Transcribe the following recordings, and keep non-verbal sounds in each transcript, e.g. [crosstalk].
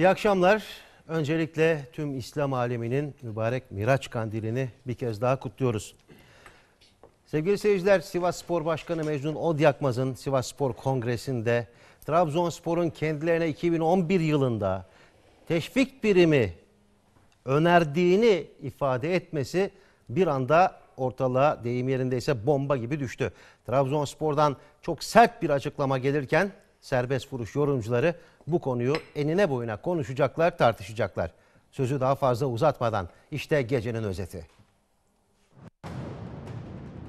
İyi akşamlar. Öncelikle tüm İslam aleminin mübarek Miraç Kandili'ni bir kez daha kutluyoruz. Sevgili seyirciler, Sivas Spor Başkanı Mecnun Odyakmaz'ın Sivas Spor Kongresi'nde Trabzonspor'un kendilerine 2011 yılında teşvik birimi önerdiğini ifade etmesi bir anda ortalığa deyim yerindeyse bomba gibi düştü. Trabzonspor'dan çok sert bir açıklama gelirken serbest vuruş yorumcuları bu konuyu enine boyuna konuşacaklar, tartışacaklar. Sözü daha fazla uzatmadan işte gecenin özeti.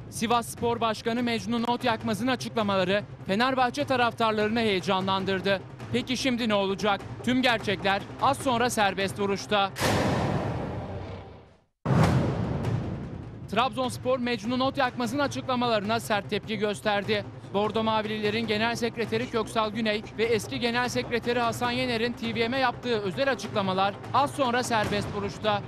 Sivas Spor Başkanı Mecnun Otyakmaz'ın açıklamaları Fenerbahçe taraftarlarını heyecanlandırdı. Peki şimdi ne olacak? Tüm gerçekler az sonra serbest vuruşta. Trabzonspor Mecnun Otyakmaz'ın açıklamalarına sert tepki gösterdi. Bordo Mavililerin Genel Sekreteri Köksal Güney ve eski Genel Sekreteri Hasan Yener'in TVM'e yaptığı özel açıklamalar az sonra serbest vuruşta.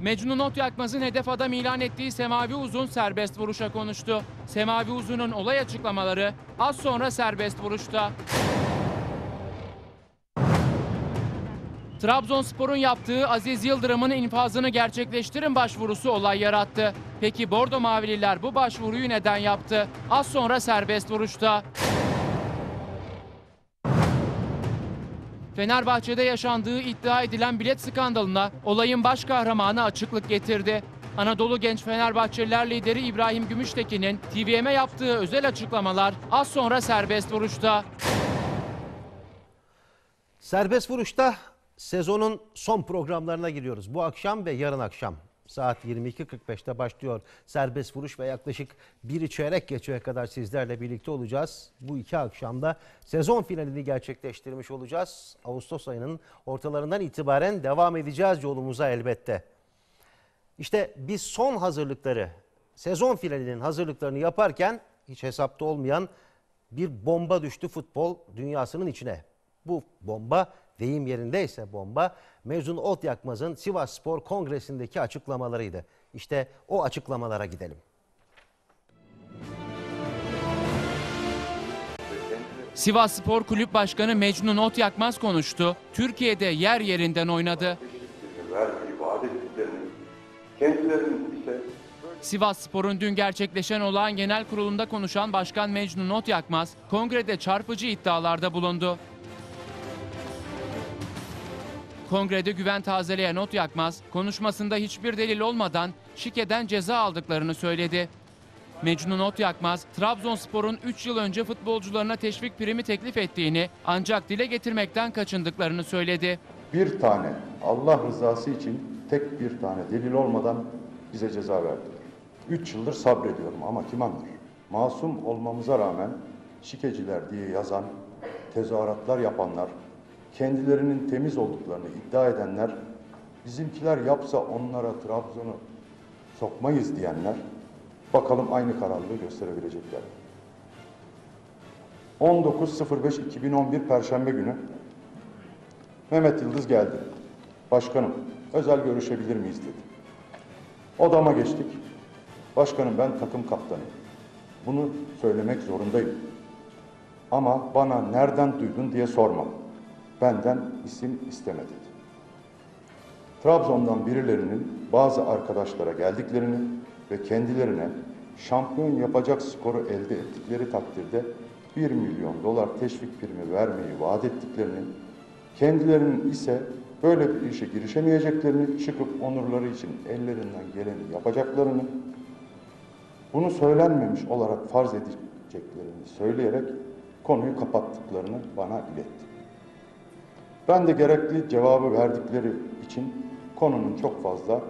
Mecnun Otyakmaz'ın hedef adam ilan ettiği Semavi Uzun serbest vuruşa konuştu. Semavi Uzun'un olay açıklamaları az sonra serbest vuruşta. Trabzonspor'un yaptığı Aziz Yıldırım'ın infazını gerçekleştirin başvurusu olay yarattı. Peki Bordo Mavililer bu başvuruyu neden yaptı? Az sonra serbest vuruşta. Fenerbahçe'de yaşandığı iddia edilen bilet skandalına olayın baş kahramanı açıklık getirdi. Anadolu Genç Fenerbahçeliler lideri İbrahim Gümüştekin'in TVM'e yaptığı özel açıklamalar az sonra serbest vuruşta. Serbest vuruşta sezonun son programlarına giriyoruz. Bu akşam ve yarın akşam saat 22.45'te başlıyor serbest vuruş ve yaklaşık bir çeyrek geçeye kadar sizlerle birlikte olacağız. Bu iki akşamda sezon finalini gerçekleştirmiş olacağız. Ağustos ayının ortalarından itibaren devam edeceğiz yolumuza elbette. İşte biz son hazırlıkları, sezon finalinin hazırlıklarını yaparken hiç hesapta olmayan bir bomba düştü futbol dünyasının içine. Bu bomba deyim yerindeyse bomba Mecnun Ot Yakmaz'ın Sivas Spor Kongresi'ndeki açıklamalarıydı. İşte o açıklamalara gidelim. Sivas Spor Kulüp Başkanı Mecnun Otyakmaz konuştu. Türkiye'de yer yerinden oynadı. Sivas Spor'un dün gerçekleşen olağan genel kurulunda konuşan Başkan Mecnun Otyakmaz, kongrede çarpıcı iddialarda bulundu. Kongrede güven tazeleyen Otyakmaz, konuşmasında hiçbir delil olmadan şikeden ceza aldıklarını söyledi. Mecnun Otyakmaz, Trabzonspor'un 3 yıl önce futbolcularına teşvik primi teklif ettiğini ancak dile getirmekten kaçındıklarını söyledi. bir tane Allah rızası için tek bir tane delil olmadan bize ceza verdiler. Üç yıldır sabrediyorum ama kim anlar? Masum olmamıza rağmen şikeciler diye yazan, tezahüratlar yapanlar, kendilerinin temiz olduklarını iddia edenler, bizimkiler yapsa onlara Trabzon'u sokmayız diyenler, bakalım aynı kararlılığı gösterebilecekler. 19.05.2011 Perşembe günü Mehmet Yıldız geldi. Başkanım, özel görüşebilir miyiz dedi. Odama geçtik. Başkanım ben takım kaptanıyım. Bunu söylemek zorundayım. Ama bana nereden duydun diye sorma. Benden isim isteme dedi. Trabzon'dan birilerinin bazı arkadaşlara geldiklerini ve kendilerine şampiyon yapacak skoru elde ettikleri takdirde 1 milyon dolar teşvik primi vermeyi vaat ettiklerini, kendilerinin ise böyle bir işe girişemeyeceklerini, çıkıp onurları için ellerinden geleni yapacaklarını, bunu söylenmemiş olarak farz edeceklerini söyleyerek konuyu kapattıklarını bana iletti. Ben de gerekli cevabı verdikleri için konunun çok fazla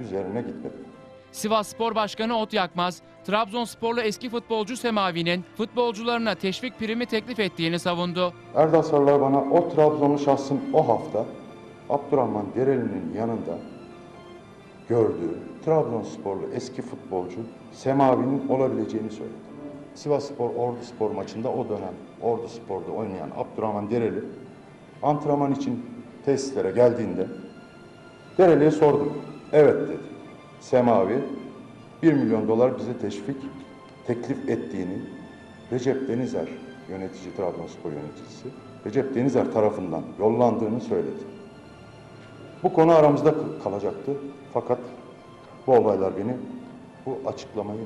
üzerine gitmedim. Sivas Spor Başkanı Ot Yakmaz, Trabzonsporlu eski futbolcu Semavi'nin futbolcularına teşvik primi teklif ettiğini savundu. Erdal Sarılar bana o Trabzonlu şahsın o hafta Abdurrahman Dereli'nin yanında gördüğü Trabzonsporlu eski futbolcu Semavi'nin olabileceğini söyledi. Sivas Spor Ordu Spor maçında o dönem Ordu Spor'da oynayan Abdurrahman Dereli antrenman için tesislere geldiğinde Dereli'ye sordum. Evet dedi. Semavi 1 milyon dolar bize teşvik teklif ettiğini Recep Denizer yönetici, Trabzonspor yöneticisi Recep Denizer tarafından yollandığını söyledi. Bu konu aramızda kal- kalacaktı. Fakat bu olaylar beni bu açıklamayı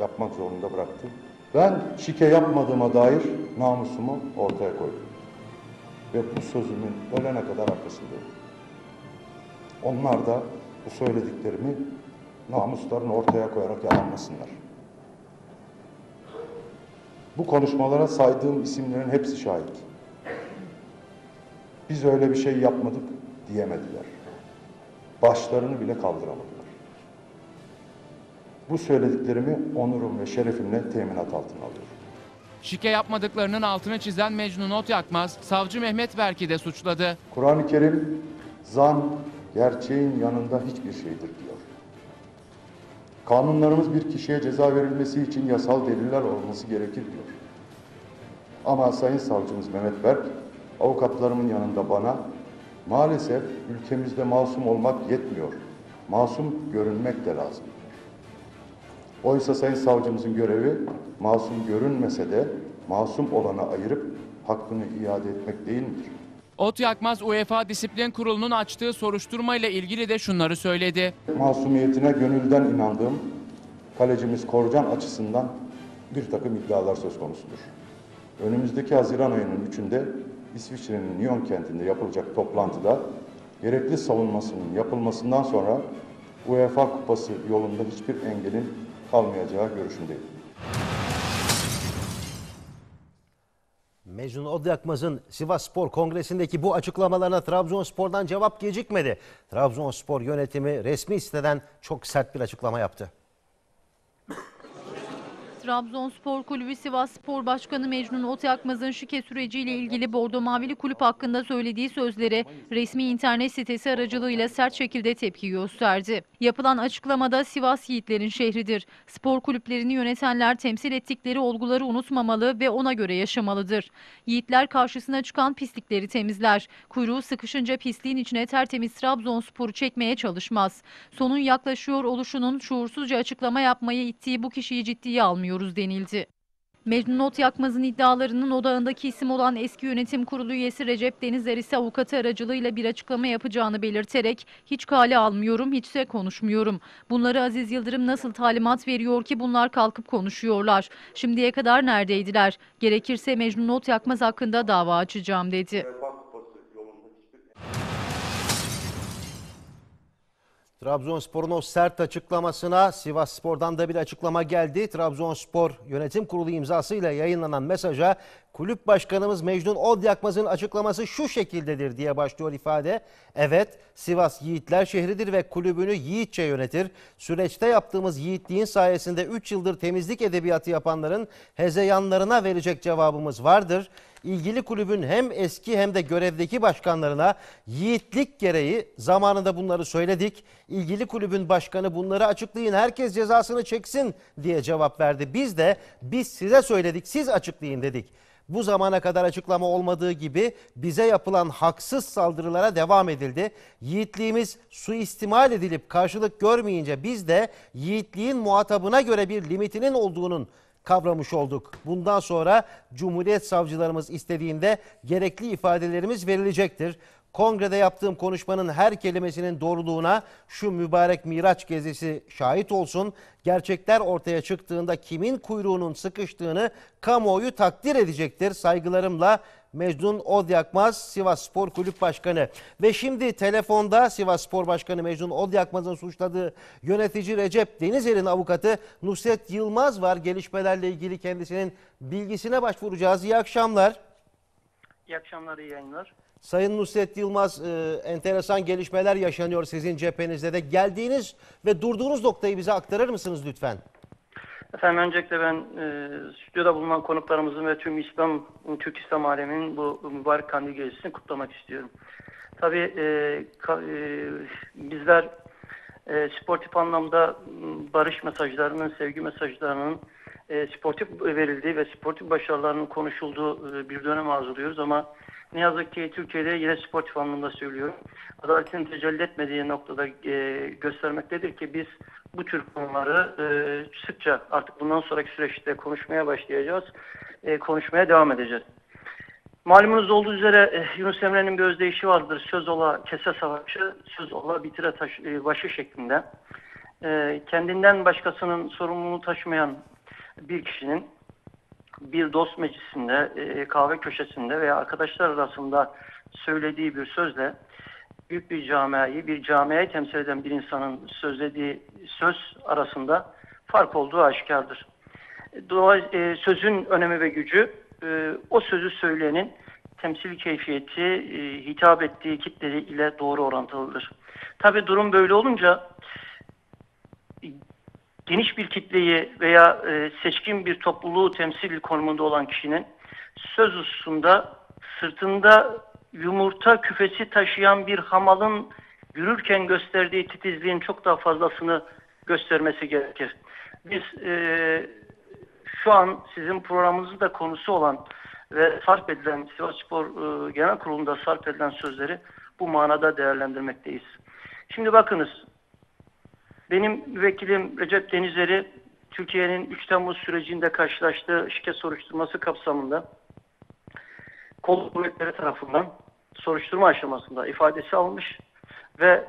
yapmak zorunda bıraktı. Ben şike yapmadığıma dair namusumu ortaya koydum. Ve bu sözümün ölene kadar arkasındayım. Onlar da bu söylediklerimi namuslarını ortaya koyarak yalanmasınlar. Bu konuşmalara saydığım isimlerin hepsi şahit. Biz öyle bir şey yapmadık diyemediler. Başlarını bile kaldıramadılar. Bu söylediklerimi onurum ve şerefimle teminat altına alıyorum. Şike yapmadıklarının altını çizen Mecnun Ot Yakmaz, savcı Mehmet Berk'i de suçladı. Kur'an-ı Kerim zan gerçeğin yanında hiçbir şeydir diyor. Kanunlarımız bir kişiye ceza verilmesi için yasal deliller olması gerekir diyor. Ama Sayın Savcımız Mehmet Berk, avukatlarımın yanında bana maalesef ülkemizde masum olmak yetmiyor. Masum görünmek de lazım. Oysa Sayın Savcımızın görevi masum görünmese de masum olana ayırıp hakkını iade etmek değil midir? Ot Yakmaz UEFA Disiplin Kurulu'nun açtığı soruşturmayla ilgili de şunları söyledi. masumiyetine gönülden inandığım kalecimiz Korcan açısından bir takım iddialar söz konusudur. Önümüzdeki Haziran ayının 3'ünde İsviçre'nin Lyon kentinde yapılacak toplantıda gerekli savunmasının yapılmasından sonra UEFA kupası yolunda hiçbir engelin kalmayacağı görüşündeyim. Mecnun Odyakmaz'ın Sivas Spor Kongresi'ndeki bu açıklamalarına Trabzonspor'dan cevap gecikmedi. Trabzonspor yönetimi resmi siteden çok sert bir açıklama yaptı. Trabzonspor Kulübü Sivas Spor Başkanı Mecnun Otyakmaz'ın şike süreciyle ilgili Bordo Mavili Kulüp hakkında söylediği sözlere resmi internet sitesi aracılığıyla sert şekilde tepki gösterdi. Yapılan açıklamada Sivas yiğitlerin şehridir. Spor kulüplerini yönetenler temsil ettikleri olguları unutmamalı ve ona göre yaşamalıdır. Yiğitler karşısına çıkan pislikleri temizler. Kuyruğu sıkışınca pisliğin içine tertemiz Trabzonspor'u çekmeye çalışmaz. Sonun yaklaşıyor oluşunun şuursuzca açıklama yapmayı ittiği bu kişiyi ciddiye almıyoruz denildi. Mecnun Ot Yakmaz'ın iddialarının odağındaki isim olan eski yönetim kurulu üyesi Recep Denizer ise avukatı aracılığıyla bir açıklama yapacağını belirterek hiç kale almıyorum, hiç de konuşmuyorum. Bunları Aziz Yıldırım nasıl talimat veriyor ki bunlar kalkıp konuşuyorlar. Şimdiye kadar neredeydiler? Gerekirse Mecnun Ot Yakmaz hakkında dava açacağım dedi. Trabzonspor'un o sert açıklamasına Sivas Spor'dan da bir açıklama geldi. Trabzonspor Yönetim Kurulu imzasıyla yayınlanan mesaja kulüp başkanımız Mecnun Odyakmaz'ın açıklaması şu şekildedir diye başlıyor ifade. Evet Sivas yiğitler şehridir ve kulübünü yiğitçe yönetir. Süreçte yaptığımız yiğitliğin sayesinde 3 yıldır temizlik edebiyatı yapanların hezeyanlarına verecek cevabımız vardır ilgili kulübün hem eski hem de görevdeki başkanlarına yiğitlik gereği zamanında bunları söyledik. İlgili kulübün başkanı bunları açıklayın herkes cezasını çeksin diye cevap verdi. Biz de biz size söyledik siz açıklayın dedik. Bu zamana kadar açıklama olmadığı gibi bize yapılan haksız saldırılara devam edildi. Yiğitliğimiz suistimal edilip karşılık görmeyince biz de yiğitliğin muhatabına göre bir limitinin olduğunun kavramış olduk. Bundan sonra Cumhuriyet savcılarımız istediğinde gerekli ifadelerimiz verilecektir. Kongrede yaptığım konuşmanın her kelimesinin doğruluğuna şu mübarek Miraç gezisi şahit olsun. Gerçekler ortaya çıktığında kimin kuyruğunun sıkıştığını kamuoyu takdir edecektir. Saygılarımla Mecnun Odyakmaz Sivas Spor Kulüp Başkanı. Ve şimdi telefonda Sivas Spor Başkanı Mecnun Odyakmaz'ın suçladığı yönetici Recep Denizer'in avukatı Nusret Yılmaz var. Gelişmelerle ilgili kendisinin bilgisine başvuracağız. İyi akşamlar. İyi akşamlar, iyi yayınlar. Sayın Nusret Yılmaz e, enteresan gelişmeler yaşanıyor sizin cephenizde de. Geldiğiniz ve durduğunuz noktayı bize aktarır mısınız lütfen? Efendim öncelikle ben e, stüdyoda bulunan konuklarımızın ve tüm İslam, Türk İslam aleminin bu mübarek kandil gecesini kutlamak istiyorum. Tabii e, ka- e, bizler e, sportif anlamda barış mesajlarının, sevgi mesajlarının e, sportif verildiği ve sportif başarılarının konuşulduğu e, bir dönem arzuluyoruz ama ne yazık ki Türkiye'de yine sportif anlamda söylüyorum. Adaletin tecelli etmediği noktada e, göstermektedir ki biz bu tür konuları e, sıkça artık bundan sonraki süreçte konuşmaya başlayacağız. E, konuşmaya devam edeceğiz. Malumunuz olduğu üzere e, Yunus Emre'nin bir özdeyişi vardır. Söz ola kese savaşı, söz ola bitire taş, e, başı şeklinde. E, kendinden başkasının sorumluluğunu taşımayan bir kişinin bir dost meclisinde, e, kahve köşesinde veya arkadaşlar arasında söylediği bir sözle büyük bir camiayı, bir camiayı temsil eden bir insanın söylediği söz arasında fark olduğu aşikardır. E, sözün önemi ve gücü e, o sözü söyleyenin temsil keyfiyeti, e, hitap ettiği kitleri ile doğru orantılıdır. Tabi durum böyle olunca geniş bir kitleyi veya e, seçkin bir topluluğu temsil konumunda olan kişinin söz hususunda sırtında yumurta küfesi taşıyan bir hamalın yürürken gösterdiği titizliğin çok daha fazlasını göstermesi gerekir. Biz e, şu an sizin programınızın da konusu olan ve sarf edilen Sivas Spor e, Genel Kurulu'nda sarf edilen sözleri bu manada değerlendirmekteyiz. Şimdi bakınız benim müvekkilim Recep Denizleri Türkiye'nin 3 Temmuz sürecinde karşılaştığı şike soruşturması kapsamında kol kuvvetleri tarafından soruşturma aşamasında ifadesi almış ve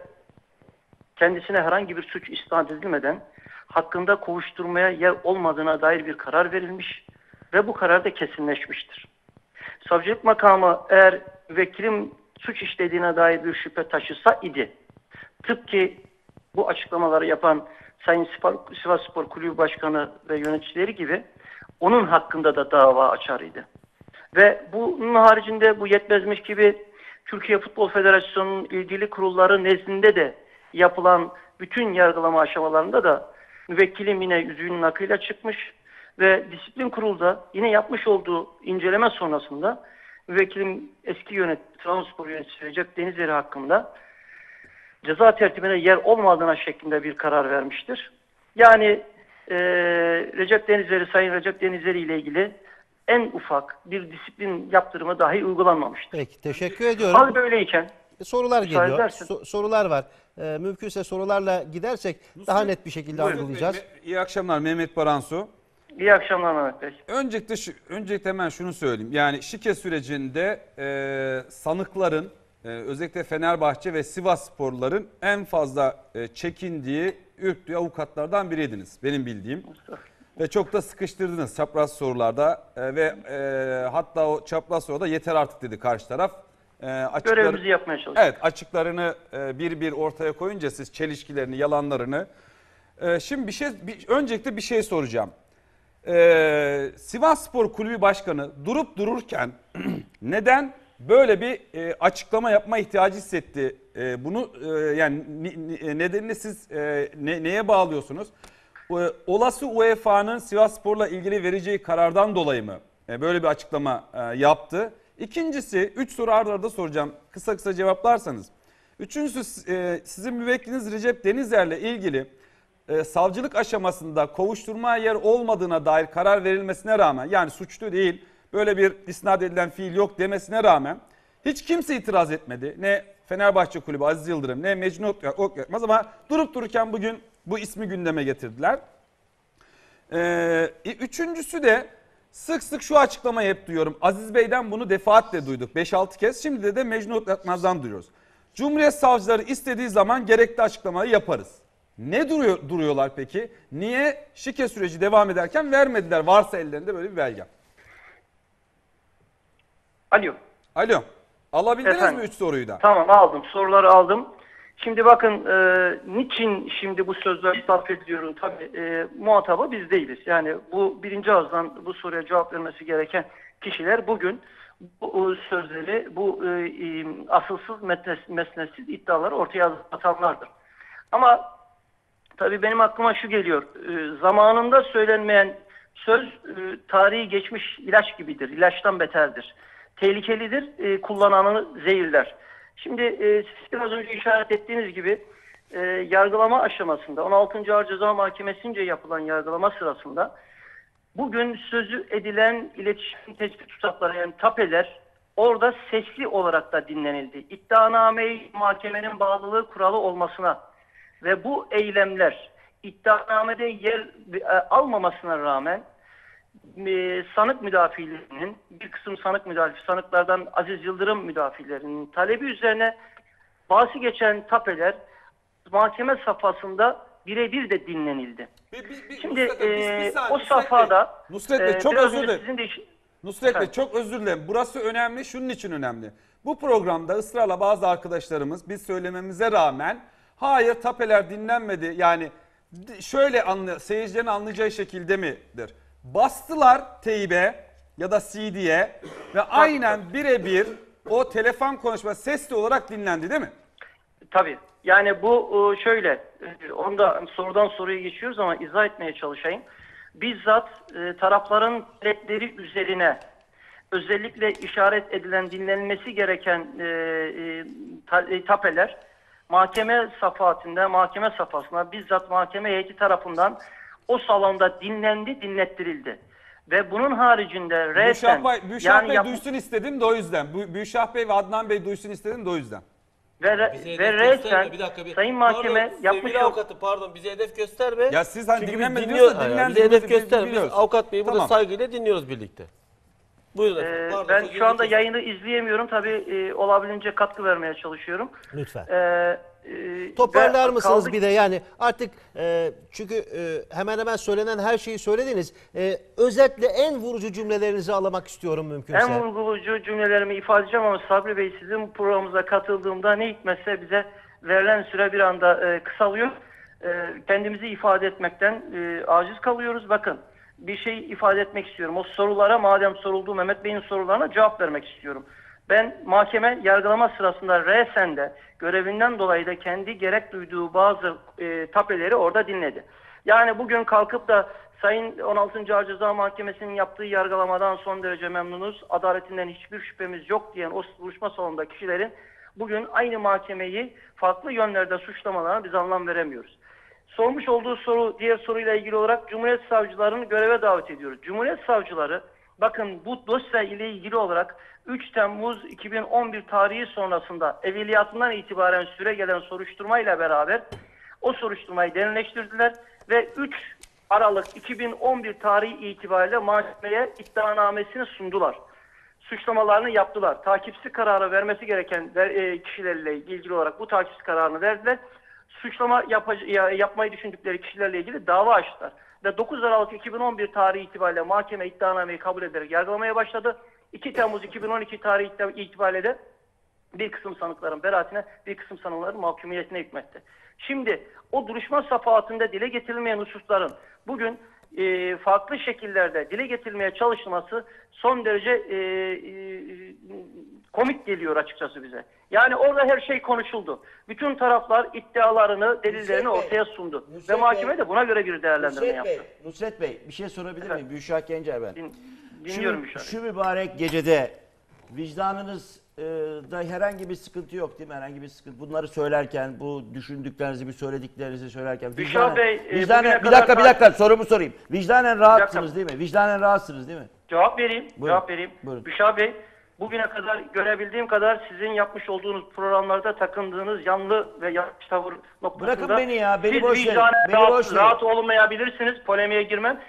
kendisine herhangi bir suç isnat edilmeden hakkında kovuşturmaya yer olmadığına dair bir karar verilmiş ve bu karar da kesinleşmiştir. Savcılık makamı eğer müvekkilim suç işlediğine dair bir şüphe taşısa idi, tıpkı bu açıklamaları yapan Sayın Sivas Spor Kulübü Başkanı ve yöneticileri gibi onun hakkında da dava açar idi. Ve bunun haricinde bu yetmezmiş gibi Türkiye Futbol Federasyonu'nun ilgili kurulları nezdinde de yapılan bütün yargılama aşamalarında da müvekkilim yine yüzüğünün akıyla çıkmış ve disiplin kurulda yine yapmış olduğu inceleme sonrasında müvekkilim eski yönet Trabzonspor yöneticisi Recep Denizleri hakkında ceza tertibine yer olmadığına şeklinde bir karar vermiştir. Yani e, Recep Denizleri, Sayın Recep Denizleri ile ilgili en ufak bir disiplin yaptırımı dahi uygulanmamıştır. Peki teşekkür ediyorum. Hal böyleyken Sorular Müsaade geliyor. So- sorular var. Ee, mümkünse sorularla gidersek daha net bir şekilde Buyurun. algılayacağız. İyi akşamlar Mehmet Baransu. iyi akşamlar Mehmet Bey. Öncelikle, şu, öncelikle hemen şunu söyleyeyim. Yani şike sürecinde e, sanıkların e, özellikle Fenerbahçe ve Sivas sporların en fazla e, çekindiği, ürktüğü avukatlardan biriydiniz benim bildiğim. [laughs] Ve çok da sıkıştırdınız çapraz sorularda E, ve e, hatta o çapraz soruda yeter artık dedi karşı taraf. E, açıkları- Görevimizi yapmaya çalışıyoruz. Evet açıklarını e, bir bir ortaya koyunca siz çelişkilerini, yalanlarını. Şimdi bir şey, bir, öncelikle bir şey soracağım. E, Sivas Spor Kulübü Başkanı durup dururken [clears throat] neden böyle bir e, açıklama yapma ihtiyacı hissetti? E, bunu e, yani ni- ni- nedenini siz e, ne- neye bağlıyorsunuz? E, olası UEFA'nın Sivas Spor'la ilgili vereceği karardan dolayı mı e, böyle bir açıklama e, yaptı? İkincisi 3 soru arda arda soracağım. Kısa kısa cevaplarsanız. Üçüncüsü e, sizin müvekkiliniz Recep Denizer'le ilgili e, savcılık aşamasında kovuşturmaya yer olmadığına dair karar verilmesine rağmen yani suçlu değil böyle bir isnat edilen fiil yok demesine rağmen hiç kimse itiraz etmedi. Ne Fenerbahçe Kulübü Aziz Yıldırım ne Mecnun Ok- Ok Yakmaz ama durup dururken bugün bu ismi gündeme getirdiler. Ee, üçüncüsü de sık sık şu açıklamayı hep duyuyorum. Aziz Bey'den bunu defaatle duyduk 5-6 kez. Şimdi de, de Mecnun Yatmaz'dan duyuyoruz. Cumhuriyet savcıları istediği zaman gerekli açıklamayı yaparız. Ne duruyor, duruyorlar peki? Niye şike süreci devam ederken vermediler varsa ellerinde böyle bir belge? Alo. Alo alabildiniz Efendim? mi 3 soruyu da? Tamam aldım. Soruları aldım. Şimdi bakın e, niçin şimdi bu sözler sarf ediliyorum? Tabii e, muhatabı biz değiliz. Yani bu birinci ağızdan bu soruya cevap vermesi gereken kişiler bugün bu e, sözleri, bu e, e, asılsız mesnetsiz iddiaları ortaya atanlardır. Ama tabii benim aklıma şu geliyor. E, zamanında söylenmeyen söz e, tarihi geçmiş ilaç gibidir. İlaçtan beterdir. Tehlikelidir. E, kullananı zehirler. Şimdi e, siz biraz önce işaret ettiğiniz gibi e, yargılama aşamasında 16. Ağır Ceza Mahkemesi'nce yapılan yargılama sırasında bugün sözü edilen iletişim tespit tutakları yani tapeler orada sesli olarak da dinlenildi. İddianameyi mahkemenin bağlılığı kuralı olmasına ve bu eylemler iddianamede yer e, almamasına rağmen e, sanık müdafilerinin bir kısım sanık müdafi sanıklardan Aziz Yıldırım müdafilerinin talebi üzerine bahsi geçen tapeler mahkeme safhasında birebir de dinlenildi. Bir- bir- bir- Şimdi Nusret Bey, bir- bir e, saniye, o Nusret safhada Bey. Nusret Bey e, çok özür dilerim. de Nusret Bey çok özür dilerim. Burası önemli, şunun için önemli. Bu programda ısrarla bazı arkadaşlarımız biz söylememize rağmen hayır tapeler dinlenmedi. Yani şöyle anlı, seyircilerin anlayacağı şekilde midir? Bastılar teybe ya da CD'ye ve aynen birebir o telefon konuşma sesli olarak dinlendi değil mi? Tabii. Yani bu e, şöyle, e, onda sorudan soruya geçiyoruz ama izah etmeye çalışayım. Bizzat e, tarafların talepleri üzerine özellikle işaret edilen dinlenmesi gereken ta- tapeler mahkeme safahatinde, mahkeme safhasına bizzat mahkeme heyeti tarafından o salonda dinlendi, dinlettirildi. Ve bunun haricinde resen Büşah Bey, Büşah yani Bey yap- duysun istedim de o yüzden. Bu- Büşah Bey ve Adnan Bey duysun istedim de o yüzden. ve, re- Bize ve hedef resen gösterme. Bir dakika bir. Sayın Mahkeme Pardon, yapmış sevgili ol- avukatı pardon bize hedef gösterme. Ya siz hani dinlenmedi dinliyoruz. diyorsa Hayır, Bize hedef biz gösterme. Biz avukat beyi burada Tamam. saygıyla dinliyoruz birlikte. Buyurun efendim. Ee, Pardon, ben sözünüzü şu anda kestim. yayını izleyemiyorum. Tabii e, olabildiğince katkı vermeye çalışıyorum. Lütfen. Ee, e, Toparlar mısınız kaldı- bir de yani artık e, çünkü e, hemen hemen söylenen her şeyi söylediniz. E, özetle en vurucu cümlelerinizi alamak istiyorum mümkünse. En vurgulucu cümlelerimi ifade edeceğim ama Sabri Bey sizin programımıza katıldığımda ne hikmetse bize verilen süre bir anda e, kısalıyor. E, kendimizi ifade etmekten e, aciz kalıyoruz. Bakın bir şey ifade etmek istiyorum. O sorulara madem soruldu Mehmet Bey'in sorularına cevap vermek istiyorum. Ben mahkeme yargılama sırasında Resen'de görevinden dolayı da kendi gerek duyduğu bazı e, tapeleri orada dinledi. Yani bugün kalkıp da Sayın 16. Ağır Ceza Mahkemesi'nin yaptığı yargılamadan son derece memnunuz. Adaletinden hiçbir şüphemiz yok diyen o buluşma salonunda kişilerin bugün aynı mahkemeyi farklı yönlerde suçlamalarına biz anlam veremiyoruz. Sormuş olduğu soru diğer soruyla ilgili olarak Cumhuriyet Savcılarını göreve davet ediyoruz. Cumhuriyet Savcıları bakın bu dosya ile ilgili olarak 3 Temmuz 2011 tarihi sonrasında evveliyatından itibaren süre gelen soruşturmayla beraber o soruşturmayı derinleştirdiler ve 3 Aralık 2011 tarihi itibariyle mahkemeye iddianamesini sundular. Suçlamalarını yaptılar. Takipsi kararı vermesi gereken e, kişilerle ilgili olarak bu takipsi kararını verdiler. Suçlama yapmayı düşündükleri kişilerle ilgili dava açtılar. Ve 9 Aralık 2011 tarihi itibariyle mahkeme iddianameyi kabul ederek yargılamaya başladı. 2 Temmuz 2012 tarihi itibariyle de bir kısım sanıkların beraatine, bir kısım sanıkların mahkumiyetine hükmetti. Şimdi o duruşma safahatında dile getirilmeyen hususların bugün e, farklı şekillerde dile getirilmeye çalışılması son derece e, e, komik geliyor açıkçası bize. Yani orada her şey konuşuldu. Bütün taraflar iddialarını, delillerini Nusret ortaya sundu. Nusret Ve mahkeme Bey, de buna göre bir değerlendirme Nusret yaptı. Bey, Nusret Bey bir şey sorabilir miyim? Büşra Gencer ben. Din- dinliyorum şey. şu mübarek gecede vicdanınız e, da herhangi bir sıkıntı yok değil mi? Herhangi bir sıkıntı. Bunları söylerken, bu düşündüklerinizi, bir söylediklerinizi söylerken. Büşra Bey, e, vicdanen, bir dakika, bir dakika sorumu sorayım. Vicdanen rahatsınız değil mi? Vicdanen rahatsınız değil mi? Cevap vereyim. Buyurun, Cevap vereyim. buyurun. Büşra Bey, bugüne kadar görebildiğim kadar sizin yapmış olduğunuz programlarda takındığınız yanlı ve yanlış tavır noktasında Bırakın beni ya, beni siz boş verin, vicdanen beni rahat, boş verin. rahat olmayabilirsiniz. Polemiğe girmem.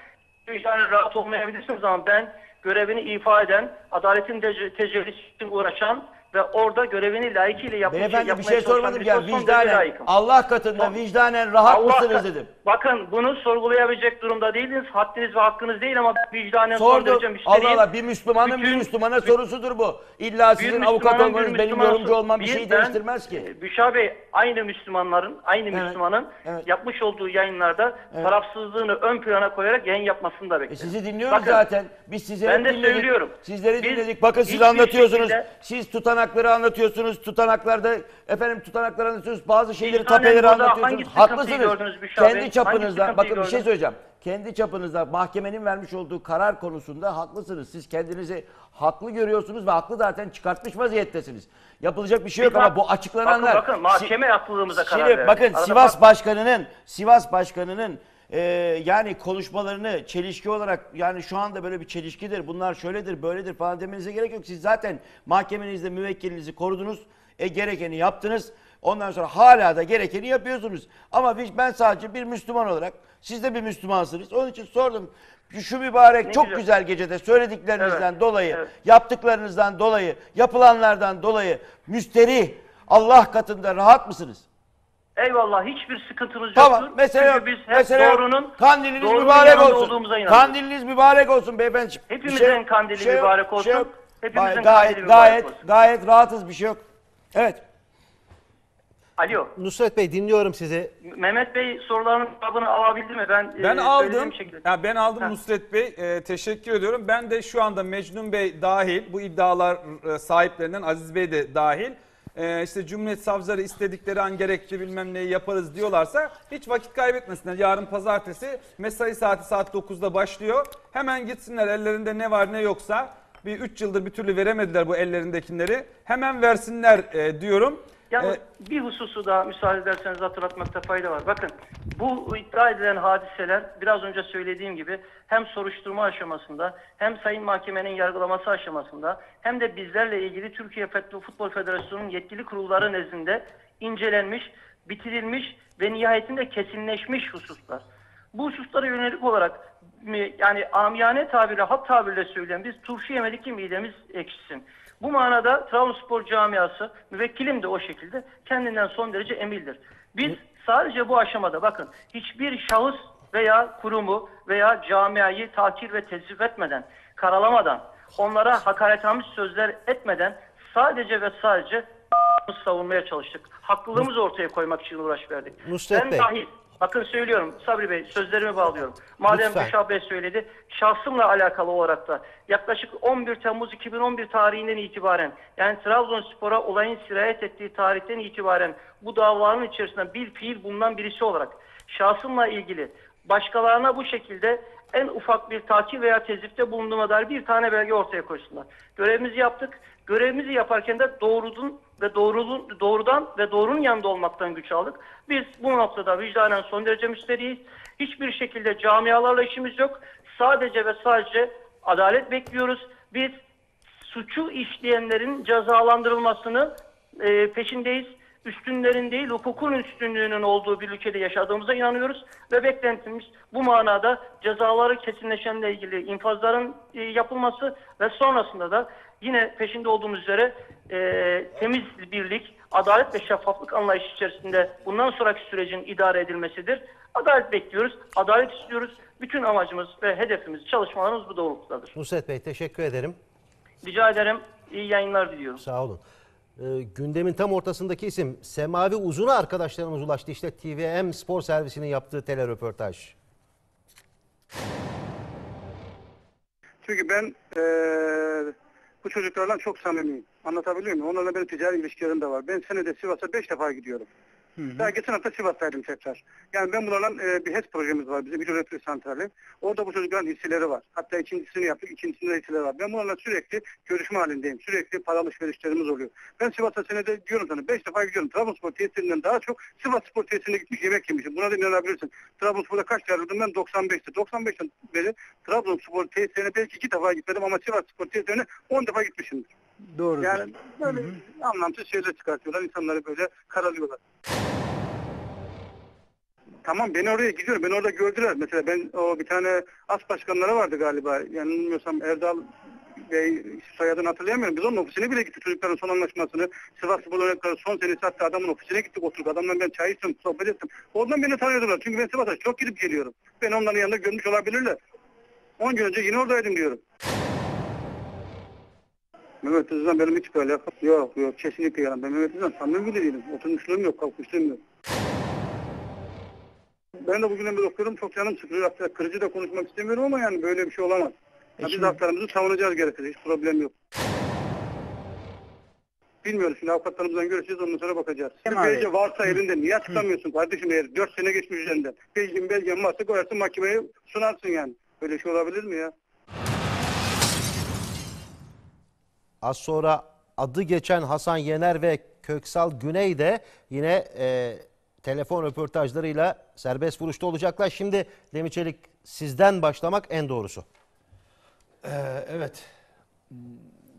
Vicdanen rahat olmayabilirsiniz ama ben görevini ifa eden, adaletin tece- tecellisi için uğraşan ve orada görevini layıkıyla yapmış, Beyefendi bir şey sormadım ya. son Vicdanen. Allah katında Son- vicdanen rahat Allah- mısınız dedim. Bakın bunu sorgulayabilecek durumda değilsiniz. Haddiniz ve hakkınız değil ama vicdanen son Sordum. derece. Allah Allah bir Müslümanın bir Bütün- Müslümana sorusudur bu. İlla Bir sizin avukat bir olmanız, benim yorumcu olmam bir Bir ben, değiştirmez ki. e, Büşra Bey aynı Müslümanların, aynı Müslümanın evet. yapmış olduğu yayınlarda tarafsızlığını ön plana koyarak yayın yapmasını da E bekliyorum. sizi dinliyoruz Bakın, zaten. Biz sizi ben de dinledik. söylüyorum. Sizleri Biz dinledik. Bakın siz anlatıyorsunuz. şekilde- Siz tutanakları anlatıyorsunuz. Tutanaklarda efendim tutanakları anlatıyorsunuz. Bazı şeyleri Vicdanen tapeleri anlatıyorsunuz. Haklısınız. Kendi çapınızda bakın bir şey söyleyeceğim. Kendi çapınızda mahkemenin vermiş olduğu karar konusunda haklısınız. Siz kendinizi haklı görüyorsunuz ve haklı zaten çıkartmış vaziyettesiniz. Yapılacak bir şey yok ama bu açıklananlar Bakın bakın mahkeme haklılığımıza karar verdi. bakın Sivas Başkanı'nın Sivas Başkanı'nın e, yani konuşmalarını çelişki olarak yani şu anda böyle bir çelişkidir. Bunlar şöyledir, böyledir falan demenize gerek yok. Siz zaten mahkemenizde müvekkilinizi korudunuz. E, gerekeni yaptınız. Ondan sonra hala da gerekeni yapıyorsunuz. Ama biz- ben sadece bir Müslüman olarak siz de bir Müslümansınız. Onun için sordum. Şu mübarek Ne çok güzel. güzel gecede söylediklerinizden Evet, dolayı, evet. yaptıklarınızdan dolayı, yapılanlardan dolayı müsterih Allah katında rahat mısınız? Eyvallah hiçbir sıkıntınız Tamam. yoktur. Mesele Çünkü yok. biz hep Mesele yok. doğrunun, Kandiliniz doğrunun mübarek yanında olsun. olduğumuza inanıyoruz. Kandiliniz mübarek olsun beyefendi. Hepimizin kandili mübarek olsun. yok. Hepimizin Gayet- kandili gayet, mübarek gayet, olsun. gayet rahatız bir şey yok. Evet. Alo. Nusret Bey dinliyorum sizi. Mehmet Bey sorularının cevabını alabildi mi? Ben, Ben e, aldım. söylediğim şekilde. Ya ben aldım Ha. Nusret Bey. Ee, teşekkür ediyorum. Ben de şu anda Mecnun Bey dahil, bu iddialar e, sahiplerinden Aziz Bey de dahil. Ee, işte Cumhuriyet Savcıları istedikleri an gerekçe bilmem neyi yaparız diyorlarsa hiç vakit kaybetmesinler. Yarın pazartesi mesai saati saat 9'da başlıyor. Hemen gitsinler ellerinde ne var ne yoksa. Bir 3 yıldır bir türlü veremediler bu ellerindekileri. Hemen versinler e, diyorum. Yalnız Ee, bir hususu daha müsaade ederseniz hatırlatmakta fayda var. Bakın bu iddia edilen hadiseler biraz önce söylediğim gibi hem soruşturma aşamasında hem Sayın Mahkemenin yargılaması aşamasında hem de bizlerle ilgili Türkiye Futbol Federasyonu'nun yetkili kurulları nezdinde incelenmiş, bitirilmiş ve nihayetinde kesinleşmiş hususlar. Bu hususlara yönelik olarak yani amiyane tabirle, hat tabirle söyleyen biz turşu yemedik ki midemiz ekşisin. Bu manada Trabzonspor camiası, müvekkilim de o şekilde kendinden son derece emindir. Biz sadece bu aşamada bakın hiçbir şahıs veya kurumu veya camiayı takir ve tezif etmeden, karalamadan, onlara hakaretamiz sözler etmeden sadece ve sadece savunmaya çalıştık. Haklılığımızı ortaya koymak için uğraş verdik. Nusret ben Bey. dahil Bakın söylüyorum Sabri Bey sözlerimi bağlıyorum. Madem Lütfen. Bey söyledi şahsımla alakalı olarak da yaklaşık 11 Temmuz 2011 tarihinden itibaren yani Trabzonspor'a olayın sirayet ettiği tarihten itibaren bu davaların içerisinde bir fiil bulunan birisi olarak şahsımla ilgili başkalarına bu şekilde en ufak bir takip veya tezifte bulunduğuma dair bir tane belge ortaya koysunlar. Görevimizi yaptık. Görevimizi yaparken de doğrudun ve doğrulun, doğrudan ve doğrunun yanında olmaktan güç aldık. Biz bu noktada vicdanen son derece müsteriyiz. Hiçbir şekilde camialarla işimiz yok. Sadece ve sadece adalet bekliyoruz. Biz suçu işleyenlerin cezalandırılmasını e, peşindeyiz. Üstünlerin değil, hukukun üstünlüğünün olduğu bir ülkede yaşadığımıza inanıyoruz ve beklentimiz bu manada cezaları kesinleşenle ilgili infazların e, yapılması ve sonrasında da yine peşinde olduğumuz üzere e, temiz birlik, adalet ve şeffaflık anlayışı içerisinde bundan sonraki sürecin idare edilmesidir. Adalet bekliyoruz, adalet istiyoruz. Bütün amacımız ve hedefimiz, çalışmalarımız bu doğrultudadır. Nusret Bey teşekkür ederim. Rica ederim, iyi yayınlar diliyorum. Sağ olun. Ee, gündemin tam ortasındaki isim Semavi Uzun'a arkadaşlarımız ulaştı. İşte TVM Spor Servisi'nin yaptığı teleröportaj. Çünkü ben eee, bu çocuklarla çok samimiyim. Anlatabiliyor muyum? Onlarla benim ticari ilişkilerim de var. Ben senede Sivas'a beş defa gidiyorum. Daha geçen hafta Sivas'taydım tekrar. Yani ben bunlarla eee, bir HES projemiz var. Bizim hidroelektrik santrali. Orada bu çocukların hisseleri var. Hatta ikincisini yaptık. ikincisinde de hisseleri var. Ben bunlarla sürekli görüşme halindeyim. Sürekli para alışverişlerimiz oluyor. Ben Sivas'a senede diyorum sana beş defa gidiyorum. Trabzonspor tesislerinden daha çok Sivas Spor tesisine gitmiş yemek yemişim. Buna da inanabilirsin. Trabzonspor'da kaç kere ayrıldım ben? 95'te. 95'ten beri Trabzonspor tesislerine belki iki defa gitmedim ama Sivas Spor tesislerine 10 defa gitmişimdir. Doğru. Yani böyle anlamsız şeyler çıkartıyorlar. insanları böyle karalıyorlar. Tamam beni oraya gidiyorum. Beni orada gördüler. Mesela ben o bir tane as başkanları vardı galiba. Yanılmıyorsam Erdal Bey soyadını hatırlayamıyorum. Biz onun ofisine bile gittik çocukların son anlaşmasını. Sivas Spor Örnekleri son senesi hatta adamın ofisine gittik oturduk. Adamla ben çay içtim, sohbet ettim. Oradan beni tanıyordular. Çünkü ben Sivas'a çok gidip geliyorum. Ben onların yanında görmüş olabilirler. 10 gün önce yine oradaydım diyorum. Mehmet Özden benim hiç böyle yok yok kesinlikle yalan. Ben Mehmet Özden samimi değilim. Oturmuşluğum yok, kalkmışlığım yok. Ben de bugünden beri okuyorum çok canım sıkılıyor. Hatta kırıcı da konuşmak istemiyorum ama yani böyle bir şey olamaz. Ya biz haklarımızı savunacağız gerekirse hiç problem yok. Bilmiyoruz şimdi avukatlarımızdan görüşeceğiz ondan sonra bakacağız. Bir belge varsa elinde niye açıklamıyorsun kardeşim eğer 4 sene geçmiş üzerinden. Belgin belgen varsa koyarsın mahkemeye sunarsın yani. Böyle şey olabilir mi ya? Az sonra adı geçen Hasan Yener ve Köksal Güney de yine e, telefon röportajlarıyla serbest vuruşta olacaklar. Şimdi Lemi Çelik sizden başlamak en doğrusu. Ee, evet.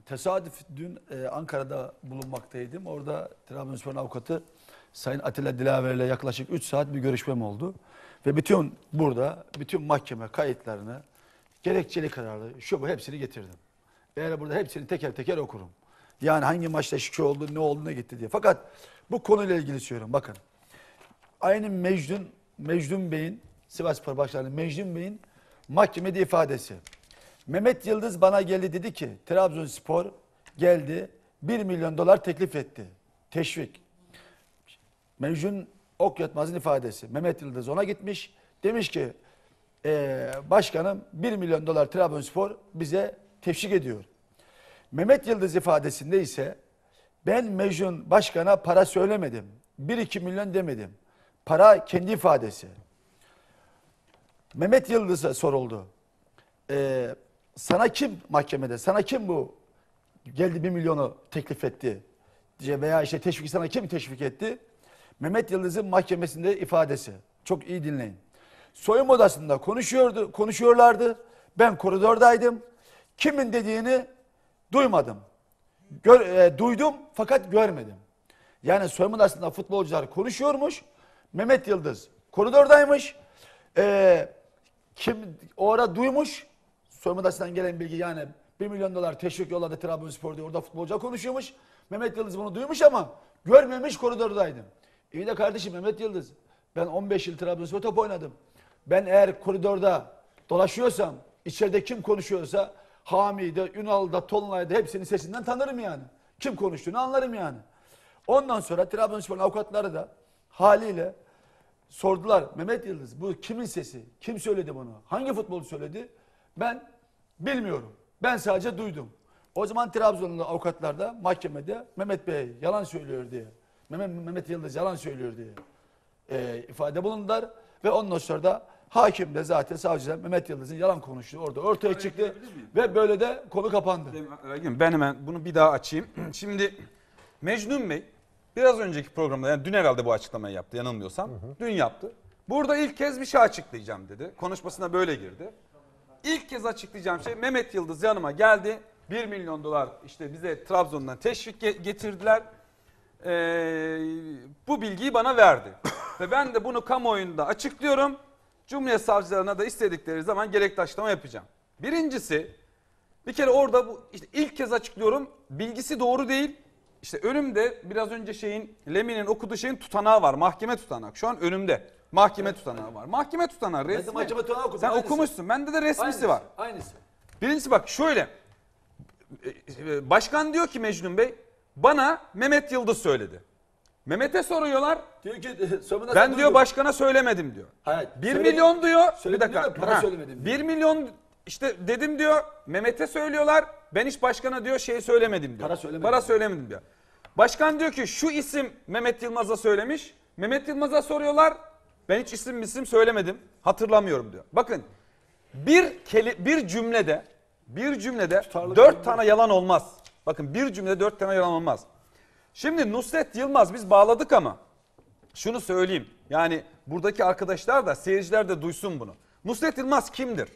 Tesadüf dün e, Ankara'da bulunmaktaydım. Orada Trabzonspor avukatı Sayın Atilla Dilaver ile yaklaşık 3 saat bir görüşmem oldu. Ve bütün burada bütün mahkeme kayıtlarını, gerekçeli kararı, şu bu hepsini getirdim. Eğer burada hepsini teker teker okurum. Yani hangi maçta şike oldu, ne oldu, ne gitti diye. Fakat bu konuyla ilgili söylüyorum. Bakın. Aynı Mecnun, Mecnun Bey'in, Sivasspor Başkanı Mecnun Bey'in mahkemede ifadesi. Mehmet Yıldız bana geldi dedi ki Trabzonspor geldi 1 milyon dolar teklif etti. Teşvik. Mecnun Ok Yatmaz'ın ifadesi. Mehmet Yıldız ona gitmiş. Demiş ki "Ee, başkanım 1 milyon dolar Trabzonspor bize teşvik ediyor. Mehmet Yıldız ifadesinde ise ben Mecnun başkana para söylemedim. 1-2 milyon demedim. Para kendi ifadesi. Mehmet Yıldız'a soruldu. Ee, sana kim mahkemede, sana kim bu geldi 1 milyonu teklif etti diye veya işte teşvik sana kim teşvik etti? Mehmet Yıldız'ın mahkemesinde ifadesi. Çok iyi dinleyin. Soyunma odasında konuşuyordu, konuşuyorlardı. Ben koridordaydım. Kimin dediğini duymadım. Gör, e, duydum fakat görmedim. Yani soyunma odasında futbolcular konuşuyormuş. Mehmet Yıldız koridordaymış. Ee, kim o ara duymuş. Soyunma odasından gelen bilgi yani 1 milyon dolar teşvik yolladı Trabzonspor diye orada futbolcu konuşuyormuş. Mehmet Yıldız bunu duymuş ama görmemiş koridordaydım. İyi de kardeşim Mehmet Yıldız ben 15 yıl Trabzonspor top oynadım. Ben eğer koridorda dolaşıyorsam içeride kim konuşuyorsa Hami'de, Ünal'da, Tolunay'da hepsinin sesinden tanırım yani. Kim konuştuğunu anlarım yani. Ondan sonra Trabzonspor'un avukatları da haliyle sordular. Mehmet Yıldız bu kimin sesi? Kim söyledi bunu? Hangi futbolcu söyledi? Ben bilmiyorum. Ben sadece duydum. O zaman Trabzonlu avukatlar da mahkemede Mehmet Bey yalan söylüyor diye. Mehmet, Mehmet Yıldız yalan söylüyor diye e, ifade bulundular. Ve ondan sonra da hakim de zaten savcılar Mehmet Yıldız'ın yalan konuştuğu orada ortaya çıktı. Ve böyle de konu kapandı. Ben hemen bunu bir daha açayım. [clears throat] Şimdi Mecnun Bey biraz önceki programda yani dün herhalde bu açıklamayı yaptı yanılmıyorsam. Dün yaptı. Burada ilk kez bir şey açıklayacağım dedi. Konuşmasına böyle girdi. İlk kez açıklayacağım şey Mehmet Yıldız yanıma geldi. 1 milyon dolar işte bize Trabzon'dan teşvik ge- getirdiler. Ee, bu bilgiyi bana verdi. [coughs] Ve ben de bunu kamuoyunda açıklıyorum. Cumhuriyet savcılarına da istedikleri zaman gerekli açıklama yapacağım. Birincisi bir kere orada bu işte ilk kez açıklıyorum. Bilgisi doğru değil. İşte önümde biraz önce şeyin Lemin'in okuduğu şeyin tutanağı var. Mahkeme tutanağı. Şu an önümde. Mahkeme tutanağı var. Mahkeme tutanağı de resmi. mahkeme tutanağı okudum, Sen aynısı. okumuşsun. Bende de resmisi Aynısı, var. Aynısı. Birincisi bak şöyle. E, e, Başkan diyor ki Mecnun Bey bana Mehmet Yıldız söyledi. Mehmet'e soruyorlar. Diyor ki [laughs] soyunma Ben diyor başkana söylemedim diyor. Hayır, 1 söyledim. milyon diyor. Bir Söyledim dakika. para Ha, söylemedim diyor. 1 milyon işte dedim diyor. Mehmet'e söylüyorlar. Ben hiç başkana diyor şey söylemedim diyor. Para söylemedim. Para söylemedim diyor. Başkan diyor ki şu isim Mehmet Yılmaz'a söylemiş. Mehmet Yılmaz'a soruyorlar. Ben hiç isim isim söylemedim. Hatırlamıyorum diyor. Bakın bir keli, bir cümlede bir cümlede dört tane yalan olmaz. Bakın bir cümlede dört tane yalan olmaz. Şimdi Nusret Yılmaz biz bağladık ama şunu söyleyeyim. Yani buradaki arkadaşlar da seyirciler de duysun bunu. Nusret Yılmaz kimdir?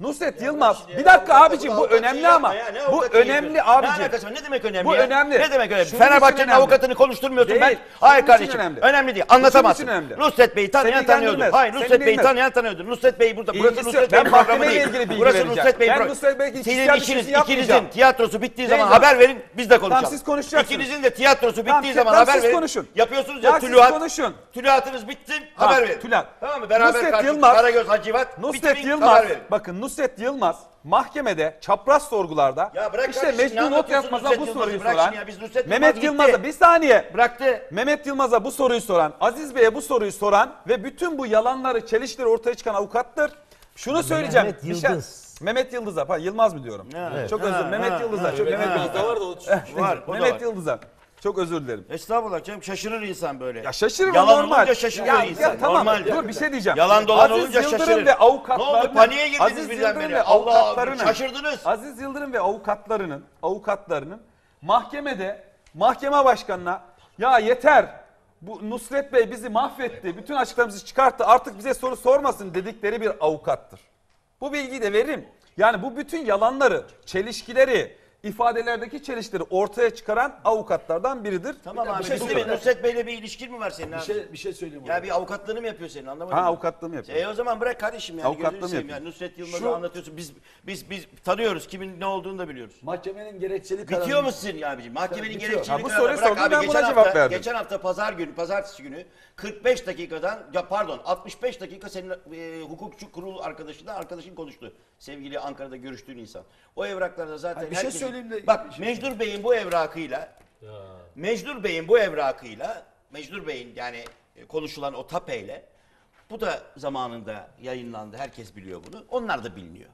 Nusret Yılmaz bir dakika abicim bu önemli ama bu önemli abicim. Ne alakası var? Ne demek önemli Bu ya? önemli. Ne demek önemli? Şunun için Fenerbahçe'nin önemli. avukatını konuşturmuyorsun Değil. ben. Şunun Hayır için kardeşim. önemli. Önemli. değil. Şunun Anlatamazsın. için önemli. Nusret Bey'i tanıyan Seni ilgilendirmez. Hayır Seni Nusret Bey'i ilgilendirmez. tanıyan tanıyordur. Nusret Bey burada. Burası İlgisi- Nusret ben Bey'in programı mahkemeyle değil. ilgili bilgi Burası vereceğim. Nusret Bey'in Ben programı. Nusret Bey'in Senin kişisel işiniz düşüncesini ikinizin yapmayacağım. tiyatrosu bittiği zaman haber verin biz de konuşalım. siz konuşacaksınız. İkinizin de tiyatrosu Tamam, bittiği zaman tamam, haber siz verin. konuşun. Yapıyorsunuz ya Ya siz tülühat. konuşun. Tülühatınız bitti Tamam, haber verin. tülühat. Tamam mı? Beraber Nusret karşı Yılmaz- Karagöz Hacivat. Nusret bitirin, Yılmaz, haber verin. bakın Nusret Yılmaz mahkemede çapraz sorgularda Ya bırak işte kardeşim, ne Mecnun Not anlatıyorsun Yatmaz'a Nusret bu Yılmaz'ı? soruyu Bırak soran, şimdi ya, biz Nusret Yılmaz Mehmet gitti. Yılmaz'a bir saniye, Bıraktı. Mehmet Yılmaz'a bu soruyu soran, Aziz Bey'e bu soruyu soran ve bütün bu yalanları, çelişkileri ortaya çıkan avukattır. Şunu söyleyeceğim. Mehmet bir şey- Yıldız. Mehmet Yıldız'a, pardon Yılmaz mı diyorum? Evet. Çok özür ha, Mehmet Yıldız'a, ha, çok Mehmet? Yıldız'a. var da o Var. o da Mehmet var. Yıldız'a. Çok özür dilerim. Estağfurullah canım şaşırır insan böyle. Ya şaşırır Yalan normal. olunca şaşırıyor Ya- insan. Ya, tamam Normal. dur bir şey diyeceğim. Yalan dolan Aziz olunca Yıldırım şaşırır. ve avukatlarının. Ne oldu? Paniğe girdiniz Aziz birdenbire. Yıldırım ve Allah, avukatlarının. şaşırdınız. Aziz Yıldırım ve avukatlarının, avukatlarının mahkemede mahkeme başkanına ya yeter bu Nusret Bey bizi mahvetti. Bütün açıklarımızı çıkarttı. Artık bize soru sormasın dedikleri bir avukattır. Bu bilgiyi de veririm. Yani bu bütün yalanları, çelişkileri, ifadelerdeki çelişkileri ortaya çıkaran avukatlardan biridir. Tamam Bir abi. şey Bitti mi? söyleyeyim. Nusret Bey'le bir ilişkin mi var senin abi? Bir şey, bir şey söyleyeyim. Ya orada. bir avukatlığını mı yapıyor senin anlamadım. Ha mı? avukatlığımı yapıyor. E o zaman bırak kardeşim yani. Avukatlığını Gözünü seveyim yapıyor. yani. Nusret Yılmaz'ı Şu- anlatıyorsun. Biz biz biz tanıyoruz. Kimin ne olduğunu da biliyoruz. Mahkemenin gerekçeli Bitiyor kararı- musun ya abicim? Mahkemenin Bitiyor. gerekçeli Ha, bu kararı soruyu abi. ben geçen buna hafta, cevap verdim. Geçen hafta pazar günü, pazartesi günü 45 dakikadan ya pardon 65 dakika senin e, hukukçu kurul arkadaşın da arkadaşın konuştu. Sevgili Ankara'da görüştüğün insan. O evraklarda zaten Hayır, bir şey herkesin- söyleyeyim de- Bak şey- Mecnun Bey'in bu evrakıyla Mecnun Bey'in bu evrakıyla Mecnun Bey'in yani e, konuşulan o tapeyle bu da zamanında yayınlandı. Herkes biliyor bunu. Onlar da bilmiyor.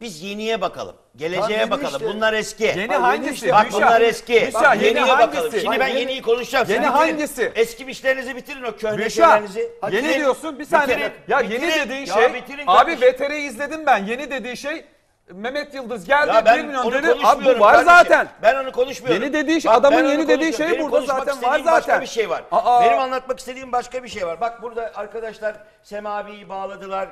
Biz yeniye bakalım. Geleceğe yeni bakalım. işte. Bunlar eski. Yeni Bak, hangisi? işte. Bak bunlar eski. Gülşah, yeni yeniye hangisi? bakalım. Şimdi ben Hayır, yeni- yeniyi konuşacağım. Yeni bitirin. hangisi? Eski işlerinizi bitirin o köhne Gülşah, şeylerinizi. yeni Bitirin. diyorsun bir saniye. Bitirin. Ya Bitirin. yeni dediğin Ya şey, bitirin abi. VTR'yi izledim ben. Yeni dediği şey Mehmet Yıldız geldi Ya 1 ben milyon onu dedi. Abi konuşmuyorum bu var kardeşim. zaten. Ben onu konuşmuyorum. Yeni dediği şey, adamın ben onu yeni dediği konuşmuyorum. şey Benim burada konuşmak zaten var istediğim zaten. Başka bir şey var. Aa. Benim anlatmak istediğim başka bir şey var. Bak burada arkadaşlar Semavi'yi bağladılar.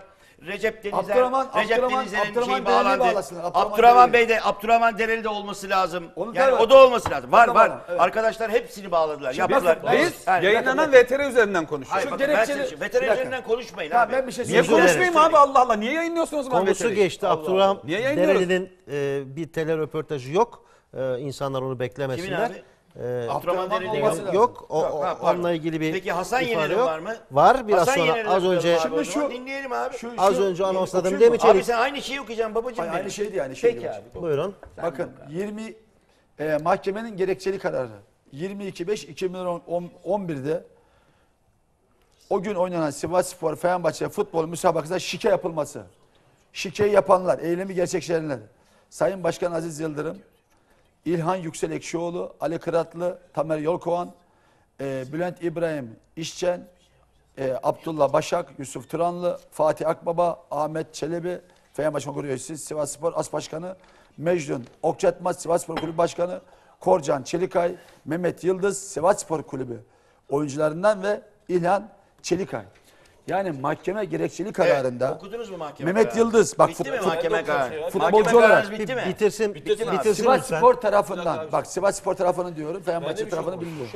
Recep Denizer, Abdurrahman- Recep Abdurrahman- Denizer'in Abdurrahman şeyi Dereli bağlandı. bağlasınlar. Abdurrahman Abdurrahman Dereli. Bey de Abdurrahman Dereli de olması lazım. Onu da yani evet. o da olması lazım. Var da var. evet. Arkadaşlar hepsini bağladılar. Yaptılar. Biz Yani- yayınlanan VTR üzerinden konuşuyoruz. Hayır, Şu bakın ben gerekçeli- size- veteriner Bir dakika. üzerinden konuşmayın Ha, abi. ben bir şey Niye konuşmayayım abi Allah Allah? Niye yayınlıyorsun o zaman Konusu VTR'yi? geçti. Abdurrahman Niye yayınlıyoruz? Dereli'nin e, bir tele röportajı yok. E, insanlar onu beklemesinler. Kimin abi? E, Abdurrahman yok. yok. O, o- Ha, onunla ilgili bir Peki Hasan Yener'in yok. var mı? Var biraz Hasan sonra az önce Şimdi şu- dinleyelim abi. Şu- az önce anonsladım değil mi? Çelik? Abi sen aynı şeyi okuyacaksın babacığım Hayır, benim. aynı şeydi yani. Şey Peki abi. Buyurun. Bakın 20 e, mahkemenin gerekçeli kararı 22.5.2011'de o gün oynanan Sivas Spor Fenerbahçe futbol müsabakasında şike yapılması. Şikeyi yapanlar, eylemi gerçekleştirenler. Sayın Başkan Aziz Yıldırım, İlhan Yüksel Ekşioğlu, Ali Kıratlı, Tamer Yolkovan, e, Bülent İbrahim İşçen, e, Abdullah Başak, Yusuf Turanlı, Fatih Akbaba, Ahmet Çelebi, Fenerbahçe Kongresi Üyesi, Sivas Spor As Başkanı, Mecnun Okçatmaz, Sivas Spor Kulübü Başkanı, Korcan Çelikay, Mehmet Yıldız, Sivas Spor Kulübü oyuncularından ve İlhan Çelikay. Yani mahkeme gerekçeli kararında Okudunuz mu mahkeme Mehmet kararını? Yıldız, bak bitti fut- mi fut- mahkeme kararı? futbolcu Mahkeme olarak kararınız bitti mi? Bitirsin, abi? bitirsin Sivas lütfen. Spor tarafından, bak Sivas Spor tarafını diyorum, Fenerbahçe tarafını bilmiyorum.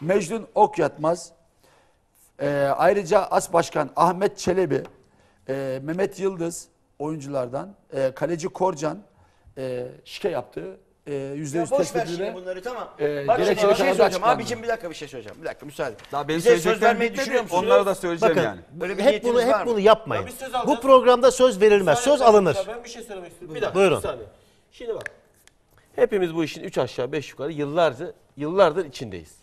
Mecnun Ok Yatmaz, e, ayrıca As Başkan Ahmet Çelebi, e, Mehmet Yıldız oyunculardan, e, kaleci Korcan e, şike yaptı. E, yüzde Ya yüz boş ver şimdi bunları tamam. Ee, Bak şimdi gerekçeli bir şey kararda söyleyeceğim. açıklandı. Abicim bir dakika bir şey söyleyeceğim. Bir dakika müsaade. Daha benim Bize söz söyleyeceklerim vermeyi bitmedi. düşünüyor musunuz? Onları da söyleyeceğim Bakın yani. Böyle bir hep bunu var hep mı? bunu yapmayın. Ya söz Bu programda söz verilmez. Söz alınır. Ben bir şey söylemek istiyorum. Bir dakika. Buyurun. Bir saniye. Şimdi bak. Hepimiz bu işin 3 aşağı 5 yukarı yıllarca yıllardır içindeyiz.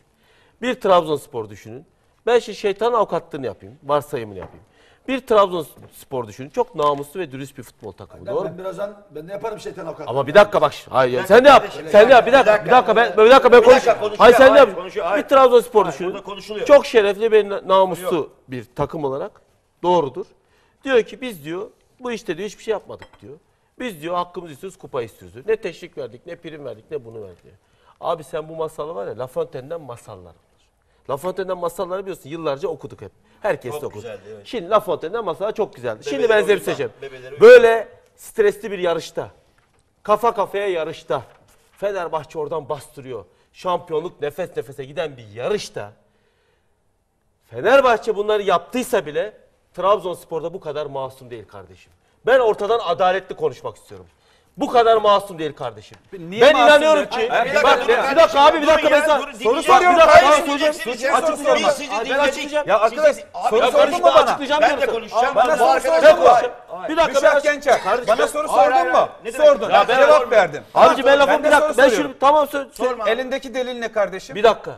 Bir Trabzonspor düşünün. Ben şimdi şeytan avukatlığını yapayım. Varsayımını yapayım. Bir Trabzonspor düşünün. Çok namuslu ve dürüst bir futbol takımı. Doğru mu? Ben birazdan ben de yaparım şeytan avukat. Ama bir dakika bak. Hayır ya, sen de yap. Sen de yap. Bir dakika. Bir dakika ben bir dakika ben konuş. Hayır sen Hayır, yap. Bir. Trabzonspor düşünün. Çok şerefli ve na- namuslu bir takım olarak doğrudur. Diyor ki biz diyor bu işte diyor hiçbir şey yapmadık diyor. Biz diyor hakkımızı istiyoruz, kupa istiyoruz diyor. Ne teşvik verdik, ne prim verdik, ne bunu verdik diyor. Abi sen bu masalı var ya La Fontaine'den masallar var. La Fontaine'den masalları biliyorsun yıllarca okuduk hep. Herkes de okudu. güzeldi, evet. Şimdi La Fontaine'den masallar çok güzeldi. Şimdi Bebeleri benzeri oyundan, seçeceğim. Böyle stresli bir yarışta, kafa kafaya yarışta, Fenerbahçe oradan bastırıyor. Şampiyonluk nefes nefese giden bir yarışta Fenerbahçe bunları yaptıysa bile Trabzonspor'da bu kadar masum değil kardeşim. Ben ortadan adaletli konuşmak istiyorum. Bu kadar masum değil kardeşim. Niye ben masum inanıyorum ki. Hayır, bir dakika, bak durun bir dakika abi bir dakika ben sana soru soruyorum. Bir dakika ben soracağım. sizi Ben açıklayacağım. Ya arkadaş soru sordun mu açıklayacağım Ben de konuşacağım. Bana soru sordun mu? Bir dakika ben Gençer. Bana soru sordun mu? Sordun. Cevap verdim. Abici ben lafı Ben de bir dakika. Ben şunu tamam söyle. Elindeki delil ne kardeşim? Bir dakika.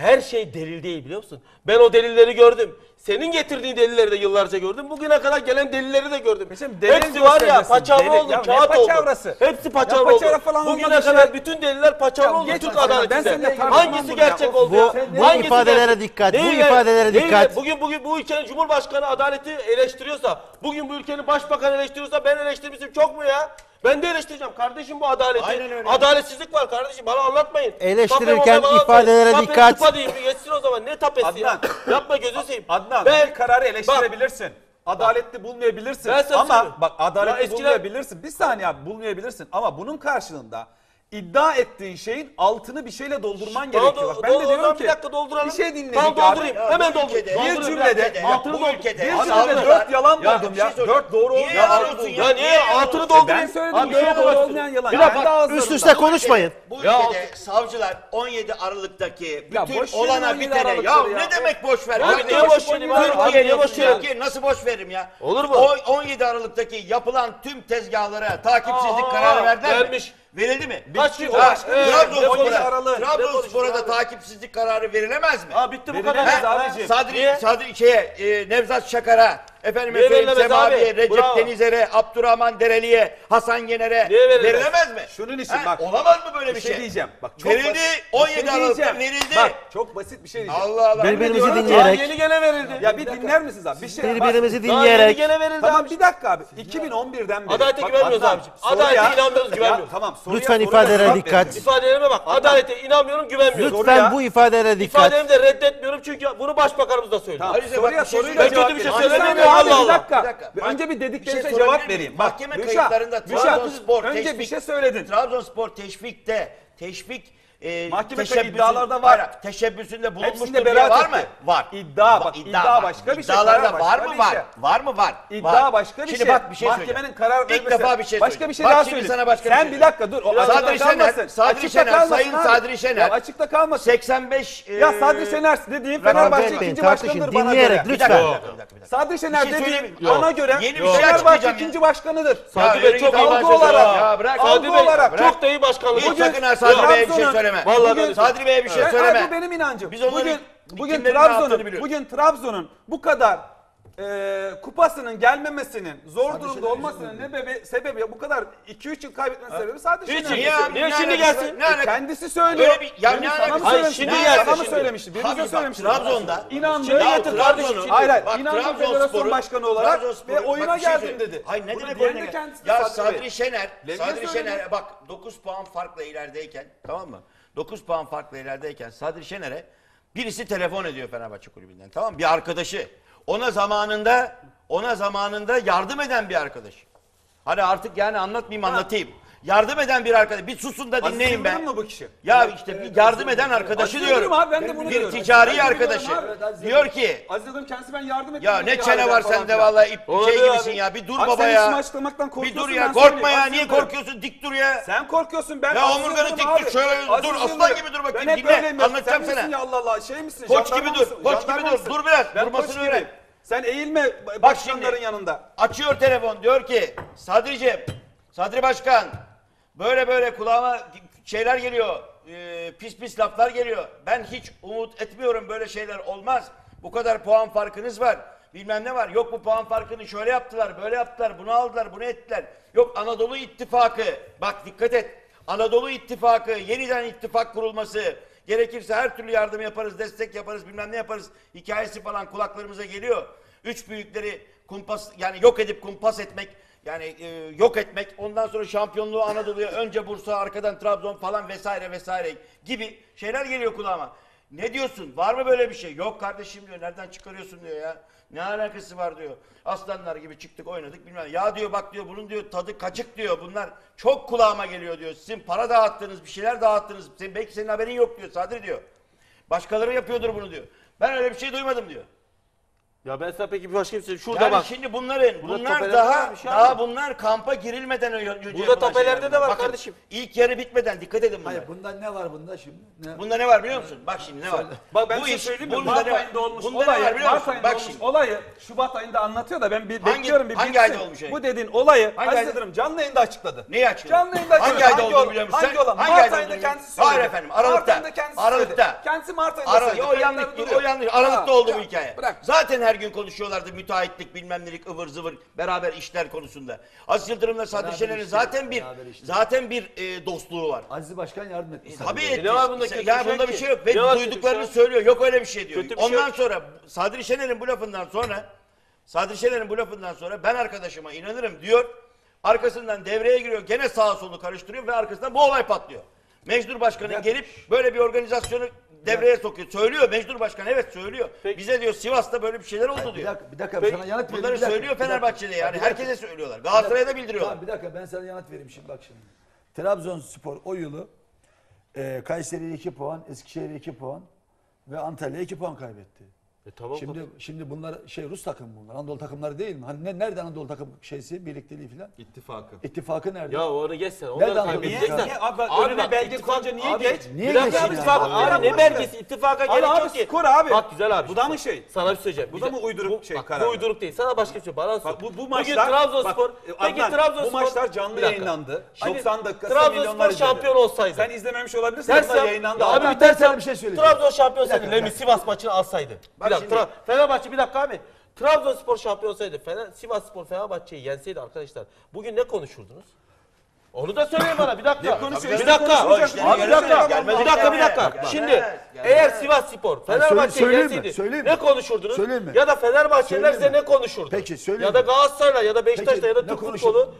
Her şey delil değil biliyor musun? Ben o delilleri gördüm. Senin getirdiğin delilleri de yıllarca gördüm. Bugüne kadar gelen delilleri de gördüm. Bizim delil Hepsi var ya göstereceksin. paçavra Delil- oldu, Ya ne kağıt oldu. paçavrası? Hepsi paçavra Ya oldu. falan Bugüne olmadı kadar şey. bütün deliller paçavra Ya oldu geç Türk paçavra. Ben adaletinde. tartışmam Hangisi bunu gerçek oldu? Bu- ya? bu Hangisi ifadelere dikkat, bu Neyle- ifadelere neyle- dikkat. Bugün bugün bu ülkenin Cumhurbaşkanı adaleti eleştiriyorsa, bugün bu ülkenin başbakanı eleştiriyorsa ben eleştirmişim çok mu ya? Ben de eleştireceğim. Kardeşim bu adaleti. Aynen öyle. Adaletsizlik var kardeşim. Bana anlatmayın. Eleştirirken Tape ifadelere tape, dikkat. Tape diyeyim. Geçsin o zaman. Ne tapesi Adnan. ya? Yapma gözünü seveyim. Adnan ben, ben kararı eleştirebilirsin. Bak, Adaletli bulmayabilirsin ama bak adaletli eskiden... bulmayabilirsin. Bir saniye abi, bulmayabilirsin ama bunun karşılığında iddia ettiğin şeyin altını bir şeyle doldurman gerekiyor. Bak, ben de diyorum ki bir dakika dolduralım. bir şey dinledik Tamam doldurayım. Ya, Hemen bu doldurayım. Bir cümlede, altını doldur. Bir cümlede dört yalan buldum ya. Şey dört doğru Niye Ya niye altını doldurayım? söyledim. Bir şey olmayan yalan. Bir dakika, üst üste konuşmayın. Bu ülkede Ya- savcılar 17 Aralık'taki bütün olana 17 bitene ya, ne demek boş ver? Abi, niye boş verin nasıl boş veririm ya? Olur mu? 17 Aralık'taki yapılan tüm tezgahlara takipsizlik Aa, kararı verdiler mi? Verildi mi? Kaç gün? Ha, evet. Trabzonspor'a Trabzonspor'a da takipsizlik kararı verilemez mi? Aa bitti bu kadar. Sadri, Sadri şeye, e, Nevzat Şakar'a efendim efendim Sema abi, abiye, Recep bravo. Denizer'e, Abdurrahman Dereli'ye, Hasan Yener'e Niye verilemez? mi? Şunun için Ha, bak. olamaz mı böyle bir şey, şey? diyeceğim. Bak çok Verildi, basit. bir şey 17 Aralık'ta diyeceğim. verildi. Bak çok basit bir şey diyeceğim. Allah Allah. Birbirimizi Diyorum ki, dinleyerek- Yeni gene verildi. Ya bir dinler misiniz abi? Bir şey bak, Birbirimizi Daha yeni gene verildi. Tamam bir dakika abi. 2011'den beri. Adalete güvenmiyoruz Adnan, abiciğim. Adalete inanmıyoruz, güvenmiyoruz. Tamam Lütfen soruya ifadelere dikkat. verin. İfadelerime bak. Adalete inanmıyorum, güvenmiyorum. Lütfen bu ifadelere dikkat. İfadelerimi de reddetmiyorum çünkü bunu başbakanımız da söylüyor. Tamam, Ayrıca bak, Soruya bir şey söyleyeyim. soruyla Ben kötü bir şey cevap verin. Allah Allah. Bir dakika. Bir dakika. Önce bir dediklerinize şey cevap vereyim. Mahkeme Bak, kayıtlarında Trabzonspor Önce teşvik, bir şey söyledin. Trabzonspor teşvikte teşvik e, Mahkeme teşebbüsün- iddialarda var. Hayır, Teşebbüsünde bulunmuştur Hepsinde diye var mı? etti. Var. İddia, bak, iddia başka bir şey, İddialarda karar var mı? bir Var. Şey. Var mı? Var. İddia Var. başka bir Şimdi şey. bak bir şey Mahkemenin söyleyeceğim. karar vermesi. İlk defa bir şey Başka bir şey daha Bak şimdi sana başka bir Sen şey bir dakika dur. O söyleyeceğim. Sadri Şener. Sadri Şener, Sayın abi. Sadri Şener. Açıkta kalmasın. 85 Ya e, Sadri Şener dediğin Fenerbahçe Bey, ikinci başkanıdır bana göre. dinleyerek Bir dakika, Sadri şey Şener dediğin bana göre Yeni bir Fenerbahçe ikinci başkanıdır. Sadri Bey çok iyi algı olarak. ha. Ya bırak, Sadri Bey olarak. çok da iyi başkanlık. Hiç sakın Sadri Bey'e bir şey Trabzon'un- söyleme. Vallahi bugün, Sadri Bey'e bir şey evet. söyleme. Bu benim inancım. Biz bugün bugün Trabzon'un bugün Trabzon'un bu kadar e, kupasının gelmemesinin, zor sadece durumda olmasının ne bebe, sebebi bu kadar 2-3 yıl kaybetmenin sebebi sadece Niçin? Niye, niye şimdi gelsin? Ne e, kendisi söylüyor. Öyle bir, ya, ne sana mı söylemişti? Şimdi gelsin. Sana mı söylemişti? Birisi söylemişti. Trabzon'da. İnandığı yatır şey, kardeşim. Hayır hayır. İnandığı federasyon başkanı olarak ve oyuna geldim dedi. Hayır ne demek oyuna geldim? Ya Sadri Şener, Sadri Şener bak 9 puan farkla ilerideyken tamam mı? 9 puan farklı ilerideyken Sadri Şener'e birisi telefon ediyor Fenerbahçe kulübünden. Tamam Bir arkadaşı. Ona zamanında ona zamanında yardım eden bir arkadaş. Hani artık yani anlatmayayım anlatayım. Yardım eden bir arkadaş. Bir susun da dinleyin ben. mı bu kişi? Ya işte bir yardım eden arkadaşı diyorum. Abi, ben de bunu bir diyorum. ticari Ben arkadaşı. abi, Diyor ki Aziz Yıldırım kendisi ben yardım ettim. ya ne çene var falan sende vallahi ip, Olabilir şey gibisin ya. Bir dur baba sen işimi ya. açıklamaktan Bir dur ya korkma ya. Niye korkuyorsun? Dik dur ya. Sen korkuyorsun ben. Ya Aziz omurganı dik tut, abi. şöyle dur, aslan gibi dur bakayım, Ben dinle, anlatacağım sana. misin ya Allah Allah şey misin? Koç gibi dur. Koç gibi dur. Dur biraz. Ben koç Durmasını öğren. Sen eğilme başkanların şimdi. yanında. Açıyor telefon diyor ki Sadri'cim, Sadri Başkan Böyle böyle kulağıma şeyler geliyor. E, pis pis laflar geliyor. Ben hiç umut etmiyorum böyle şeyler olmaz. Bu kadar puan farkınız var. Bilmem ne var. Yok bu puan farkını şöyle yaptılar, böyle yaptılar, bunu aldılar, bunu ettiler. Yok Anadolu İttifakı. Bak dikkat et. Anadolu İttifakı, yeniden ittifak kurulması, gerekirse her türlü yardım yaparız, destek yaparız, bilmem ne yaparız hikayesi falan kulaklarımıza geliyor. Üç büyükleri kumpas yani yok edip kumpas etmek yani e, yok etmek, ondan sonra şampiyonluğu Anadolu'ya, önce Bursa, arkadan Trabzon falan vesaire vesaire gibi şeyler geliyor kulağıma. Ne diyorsun? Var mı böyle bir şey? Yok kardeşim diyor. Nereden çıkarıyorsun diyor ya. Ne alakası var diyor. Aslanlar gibi çıktık oynadık bilmem. Ya diyor bak diyor bunun diyor tadı kaçık diyor. Bunlar çok kulağıma geliyor diyor. Sizin para dağıttınız bir şeyler dağıttınız. Senin, belki senin haberin yok diyor Sadri diyor. Başkaları yapıyordur bunu diyor. Ben öyle bir şey duymadım diyor. Ya ben sana peki başka bir şey şurada Yani bak. şimdi bunların Burada bunlar daha şey daha bunlar kampa girilmeden önce yapılan topelerde şeyler de var Bakın, kardeşim. İlk yarı bitmeden dikkat edin bunlara. Hayır bunda ne var bunda şimdi? Ne? Bunda ne var biliyor musun? Bak şimdi ne var. Bak ben Bu size iş- söyleyeyim mi? Mart ayında olmuş Bunda ne var biliyor Mart musun? Bak şimdi. olayı Şubat ayında anlatıyor da ben bir Hangi- bekliyorum bir hangi bitsin. ayda olmuş yani? Bu dediğin olayı Hangi ayda? Aziz Yıldırım canlı yayında açıkladı. Neyi açıkladı? Canlı yayında Hangi açıkladı. ayda olduğunu ol- biliyor musun Hangi sen? olan? Hangi Mart ayda ayında olduğunu kendisi biliyor musun? söyledi. Hayır efendim, Aralık'ta. Mart ayında kendisi Aralık'ta. söyledi. Kendisi Mart ayında Aralık'ta. söyledi. O yanlış, Kayıtları duruyor. o yanlış. Aralık'ta Ha, oldu bu ya, hikaye. Bırak. Zaten her her gün konuşuyorlardı müteahhitlik bilmem nelik ıvır zıvır beraber işler konusunda. Aziz Yıldırım'la Sadri Şener'in zaten bir zaten bir e, dostluğu var. Aziz Başkan yardım etmiş. E, tabii e, etmiş. Ne var bunda kötü ya, şey bunda bir şey yok. Ve duyduklarını şey? söylüyor. Yok öyle bir şey diyor. Kötü şey Ondan şey sonra Sadri Şener'in bu lafından sonra Sadri Şener'in bu lafından sonra ben arkadaşıma inanırım diyor. Arkasından devreye giriyor. Gene sağa solu karıştırıyor ve arkasından bu olay patlıyor. Mecdur Başkan'ın gelip böyle bir organizasyonu devreye sokuyor. Söylüyor Mecnun Başkan evet söylüyor. Peki. Bize diyor Sivas'ta böyle bir şeyler oldu diyor. Bir dakika, bir dakika Peki. sana yanıt vereyim. Bunları dakika, söylüyor. Fenerbahçe'de yani. Herkese söylüyorlar. Galatasaray'a da bildiriyorlar. Tamam, bir dakika ben sana yanıt vereyim şimdi bak şimdi. Trabzonspor o yılı e, Kayseri'ye 2 puan, Eskişehir'e 2 puan ve Antalya'ya 2 puan kaybetti. E tamam Şimdi tabii. şimdi bunlar şey Rus takım bunlar. Anadolu takımları değil mi? Hani ne, nerede Anadolu takım şeysi birlikteliği filan? İttifakı. İttifakı nerede? Ya onu geç sen. Nerede Anadolu takımı? niye, abi, abi önüne bak, belge koyunca niye geç? Niye Bir dakika geçsin abi, Abi, abi, ne boş ver. belgesi? İttifaka Abi, gerek abi, yok ki. skor abi. Bak güzel abi. Bu da mı şey? Sana bir şey söyleyeceğim. Bu da mı uyduruk bu, şey, bak, karar? Bu uyduruk değil. Sana başka bir şey. Bana sor. Bu, bu maçlar, e, Bugün Trabzonspor. peki Trabzonspor. Bu maçlar canlı yayınlandı. Hani 90 dakika. Trabzonspor şampiyon olsaydı. Sen izlememiş olabilirsin. Ters yayınlandı. Abi, Abi, bir ters bir şey söyleyeceğim. Trabzon şampiyon olsaydı. Lemi Sivas maçını alsaydı. Bak. Tra- Fenerbahçe bir dakika abi. Trabzonspor şampiyon olsaydı, Fener, Sivasspor Fenerbahçe'yi yenseydi arkadaşlar bugün ne konuşurdunuz? Onu da söyleyin bana bir dakika. konuşuyoruz? Bir dakika. Abi, Abi, bir dakika. Gelmez Bir dakika bir dakika. Şimdi Gelmez. eğer Sivasspor Fenerbahçe'yi söyleyeyim yenseydi Söyleyeyim ne konuşurdunuz? Söyleyeyim mi? Ya da Fenerbahçeliler size ne konuşurdu? Peki, söyleyeyim Ya da mi? Galatasaray'la ya da Beşiktaş'la ya da Türk futbolu.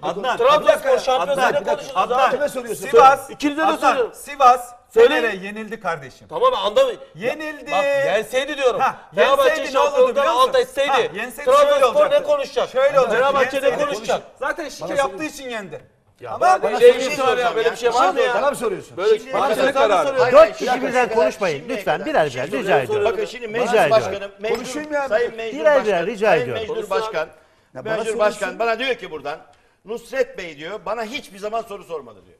Ne konuşurdu? Trabzonspor şampiyonluğu ne konuşurdunuz? Adnan. Sivas, İkinize de Adnan. Sivas Fener'e yenildi kardeşim. Tamam anladım. Yenildi. Bak yenseydi diyorum. Ha, Fenerbahçe ne olurdu şampiyonluktan biliyor musun? etseydi. Trabzonspor ne konuşacak? Şöyle olacak. Fenerbahçe ne konuşacak? Zaten şike yaptığı için yendi. Ama Bana Sevgili şey soracağım ya. böyle bir şey var mı ya? Bana mı soruyorsun? Böyle bir şey var mı? Karar. Hayır, Dört kişi birden konuşmayın. Lütfen birer birer rica ediyorum. Bakın şimdi meclis Rica ediyorum. başkanı, Konuşayım ya. sayın mecnun Birer birer başkan, rica sayın ediyorum. mecnur başkan, bana mecnur başkan bana diyor ki buradan, Nusret Bey diyor, bana hiçbir zaman soru sormadı diyor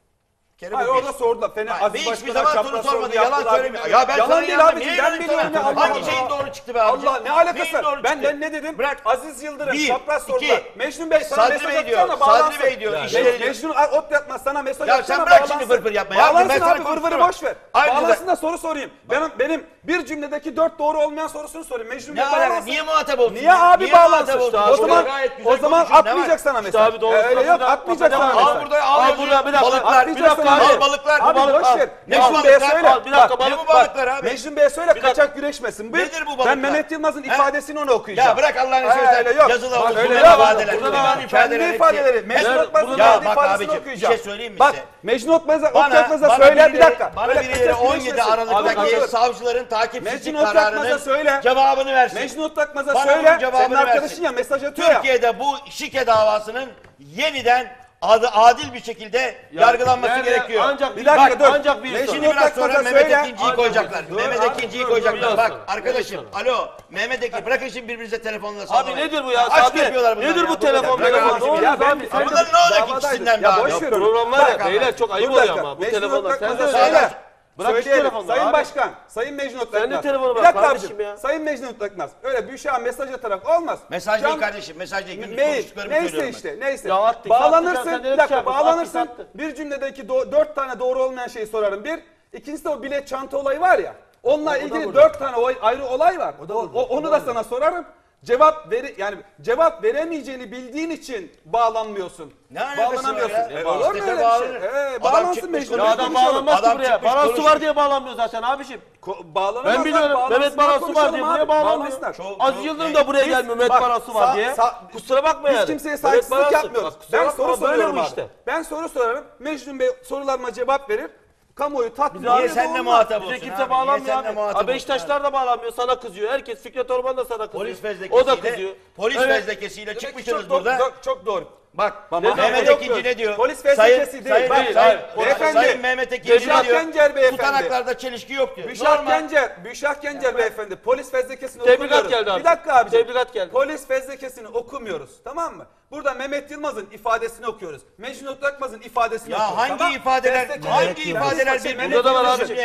kere Hayır orada sordular. Fener Hayır, Aziz hiçbir zaman soru sormadı. Yalan yaptılar. söylemiyor. Ya ben sana yalan değil inandım. Ben yalan biliyorum ne? Allah Hangi şeyin doğru çıktı be abicim? Allah ne alakası? Neyin Ben ben ne dedim? Bırak. Aziz Yıldırım Bir, çapraz iki. Mecnun Bey sana Sadri mesaj Bey diyor, atacağına Sadri bağlansın. Bey diyor, işe yarıyor. Mecnun ot yapma sana mesaj Ya sen bırak şimdi vırvır yapma ya. Ben Bağlansın sana abi vırvırı konuşturamam. boş ver. Ayrıca- Bağlansın da soru sorayım. Benim benim bir cümledeki dört doğru olmayan sorusunu sorayım. Mecnun Bey bağlansın. Niye muhatap oldun? Niye abi bağlansın? muhatap oldun? O zaman gayet güzel o zaman atmayacak sana mesaj. Abi doğru. Öyle yok atmayacak sana Al mesaj. burada al. Al burada bir dakika. Balıklar, bir dakika abi. Al balıklar. Abi balık, boş ver. Mecnun Bey'e söyle. Al, bir dakika balık. Ne bu balıklar abi? Mecnun Bey'e söyle kaçak güreşmesin. Nedir bu balıklar? Ben Mehmet Yılmaz'ın ifadesini ona okuyacağım. Ya bırak Allah'ını seversen. Yazılı olur. Burada da. Burada da vadeler. Kendi ifadeleri. Mecnun Akmaz'ın kendi ifadesini okuyacağım. Bir şey söyleyeyim mi Bak Mecnun Akmaz'a söyle bir dakika. Bana birileri 17 Aralık'taki savcıların takipsizlik kararının cevabını versin. Mecnun Akmaz'a söyle. Senin arkadaşın ya mesaj atıyor ya. Türkiye'de bu şike davasının yeniden adı adil bir şekilde yargılanması nerede- gerekiyor. ancak bir dakika dur. ancak bir Şimdi biraz sonra Mehmet. Ekinci'yi koyacaklar. bir- Mehmet Ekinci'yi koyacaklar. dur, Bak biliyorsun. arkadaşım alo Mehmet Ekinci bırakın şimdi birbirinize telefonla Abi sallamayın. nedir bu ya? Aşk Abi, yapıyorlar bunlar nedir ya. bu telefon Bırak telefon? abi ya? Ben- abi? sen de- Bunlar ne olacak davadaydın. ikisinden be Ya boş ver. Programlar ya beyler çok ayıp oluyor ama bu telefonlar. Sen de söyle. Bırak şu Söyleyelim. Sayın abi. Başkan, Sayın Mecnun Sen de telefonu bırak kardeşim ya. Sayın Mecnun Takmaz. Öyle Büşra şey, mesaj atarak olmaz. Mesaj değil kardeşim mesaj değil. Gündüz Mail, neyse söylüyorum ben. işte, neyse. Ya attık, attık, bağlanırsın, attık, bir dakika, attık, bağlanırsın. attık. Bir cümledeki do- dört tane doğru olmayan şeyi sorarım. Bir, ikincisi de o bilet çanta olayı var ya. Onunla ilgili dört tane ayrı olay var. O- o- onu da sana sorarım. Cevap ver yani cevap veremeyeceğini bildiğin için bağlanmıyorsun. Ne alakası Bağlanamıyorsun. var ya? E, e Olur mu öyle bir şey? bağlanır. Ee, bağlansın çıkmış mecbur. Ya adam konuşalım. bağlanmaz ki Adam buraya. çıkmış Baran su var konuşuyor. diye bağlanmıyor zaten abiciğim. Ko- bağlanamazlar, Ben biliyorum bağlansınlar, Mehmet Baran su var diye konuşalım buraya abi, bağlanmıyor. bağlansınlar. Aziz Yıldırım da buraya Biz- gelmiyor Mehmet bak, Baran su var sa- diye. sa- Kusura bakma Biz yani. kimseye Mehmet saygısızlık Baran su- yapmıyoruz. Bak, kusura ben bakma soru ama böyle soruyorum bu abi. işte. Ben soru sorarım. Mecnun Bey sorularıma cevap verir. Kamuoyu tatmin. Niye senle muhatap olsun? Kimse abi, niye bağlanmıyor senle abi. Beşiktaşlar da bağlanmıyor. Sana kızıyor. Herkes Fikret Orman da sana kızıyor. Polis fezlekesiyle, o da kızıyor. polis fezlekesiyle Demek çıkmışsınız çok burada. Çok, çok doğru. Bak Mama- Mehmet. Ekinci ne diyor? Polis fezlekesi değil. Bak, sayın, hayır. Beyefendi, sayın Mehmet Ekinci ne Reşat diyor? Gencer beyefendi. Tutanaklarda çelişki yok diyor. Büşrat Normal. Gencer, Büşrat Gencer beyefendi polis fezlekesini Tebligat okumuyoruz. geldi abi. Bir dakika abi. Tebligat geldi. Polis fezlekesini okumuyoruz tamam mı? Burada Mehmet Yılmaz'ın ifadesini okuyoruz. Mecnun Akmaz'ın ifadesini Ya okuyoruz. hangi tamam? ifadeler hangi ifadeler bir Mehmet Burada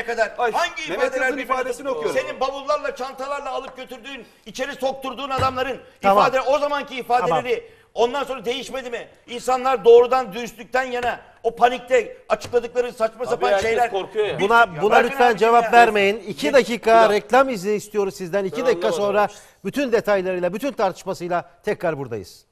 kadar? Hangi ifadeler Yıldız'ın birbirini ifadesini tutuyor? Senin bavullarla çantalarla alıp götürdüğün, içeri sokturduğun adamların Tamam. ifade o zamanki ifadeleri ondan sonra değişmedi mi? İnsanlar doğrudan dürüstlükten yana o panikte açıkladıkları saçma sapan herkes şeyler. korkuyor ya. Buna Ya buna lütfen cevap ya. vermeyin. İki Bir- dakika reklam izni istiyoruz sizden. İki Ben dakika anlamadım sonra bütün detaylarıyla, bütün tartışmasıyla tekrar buradayız.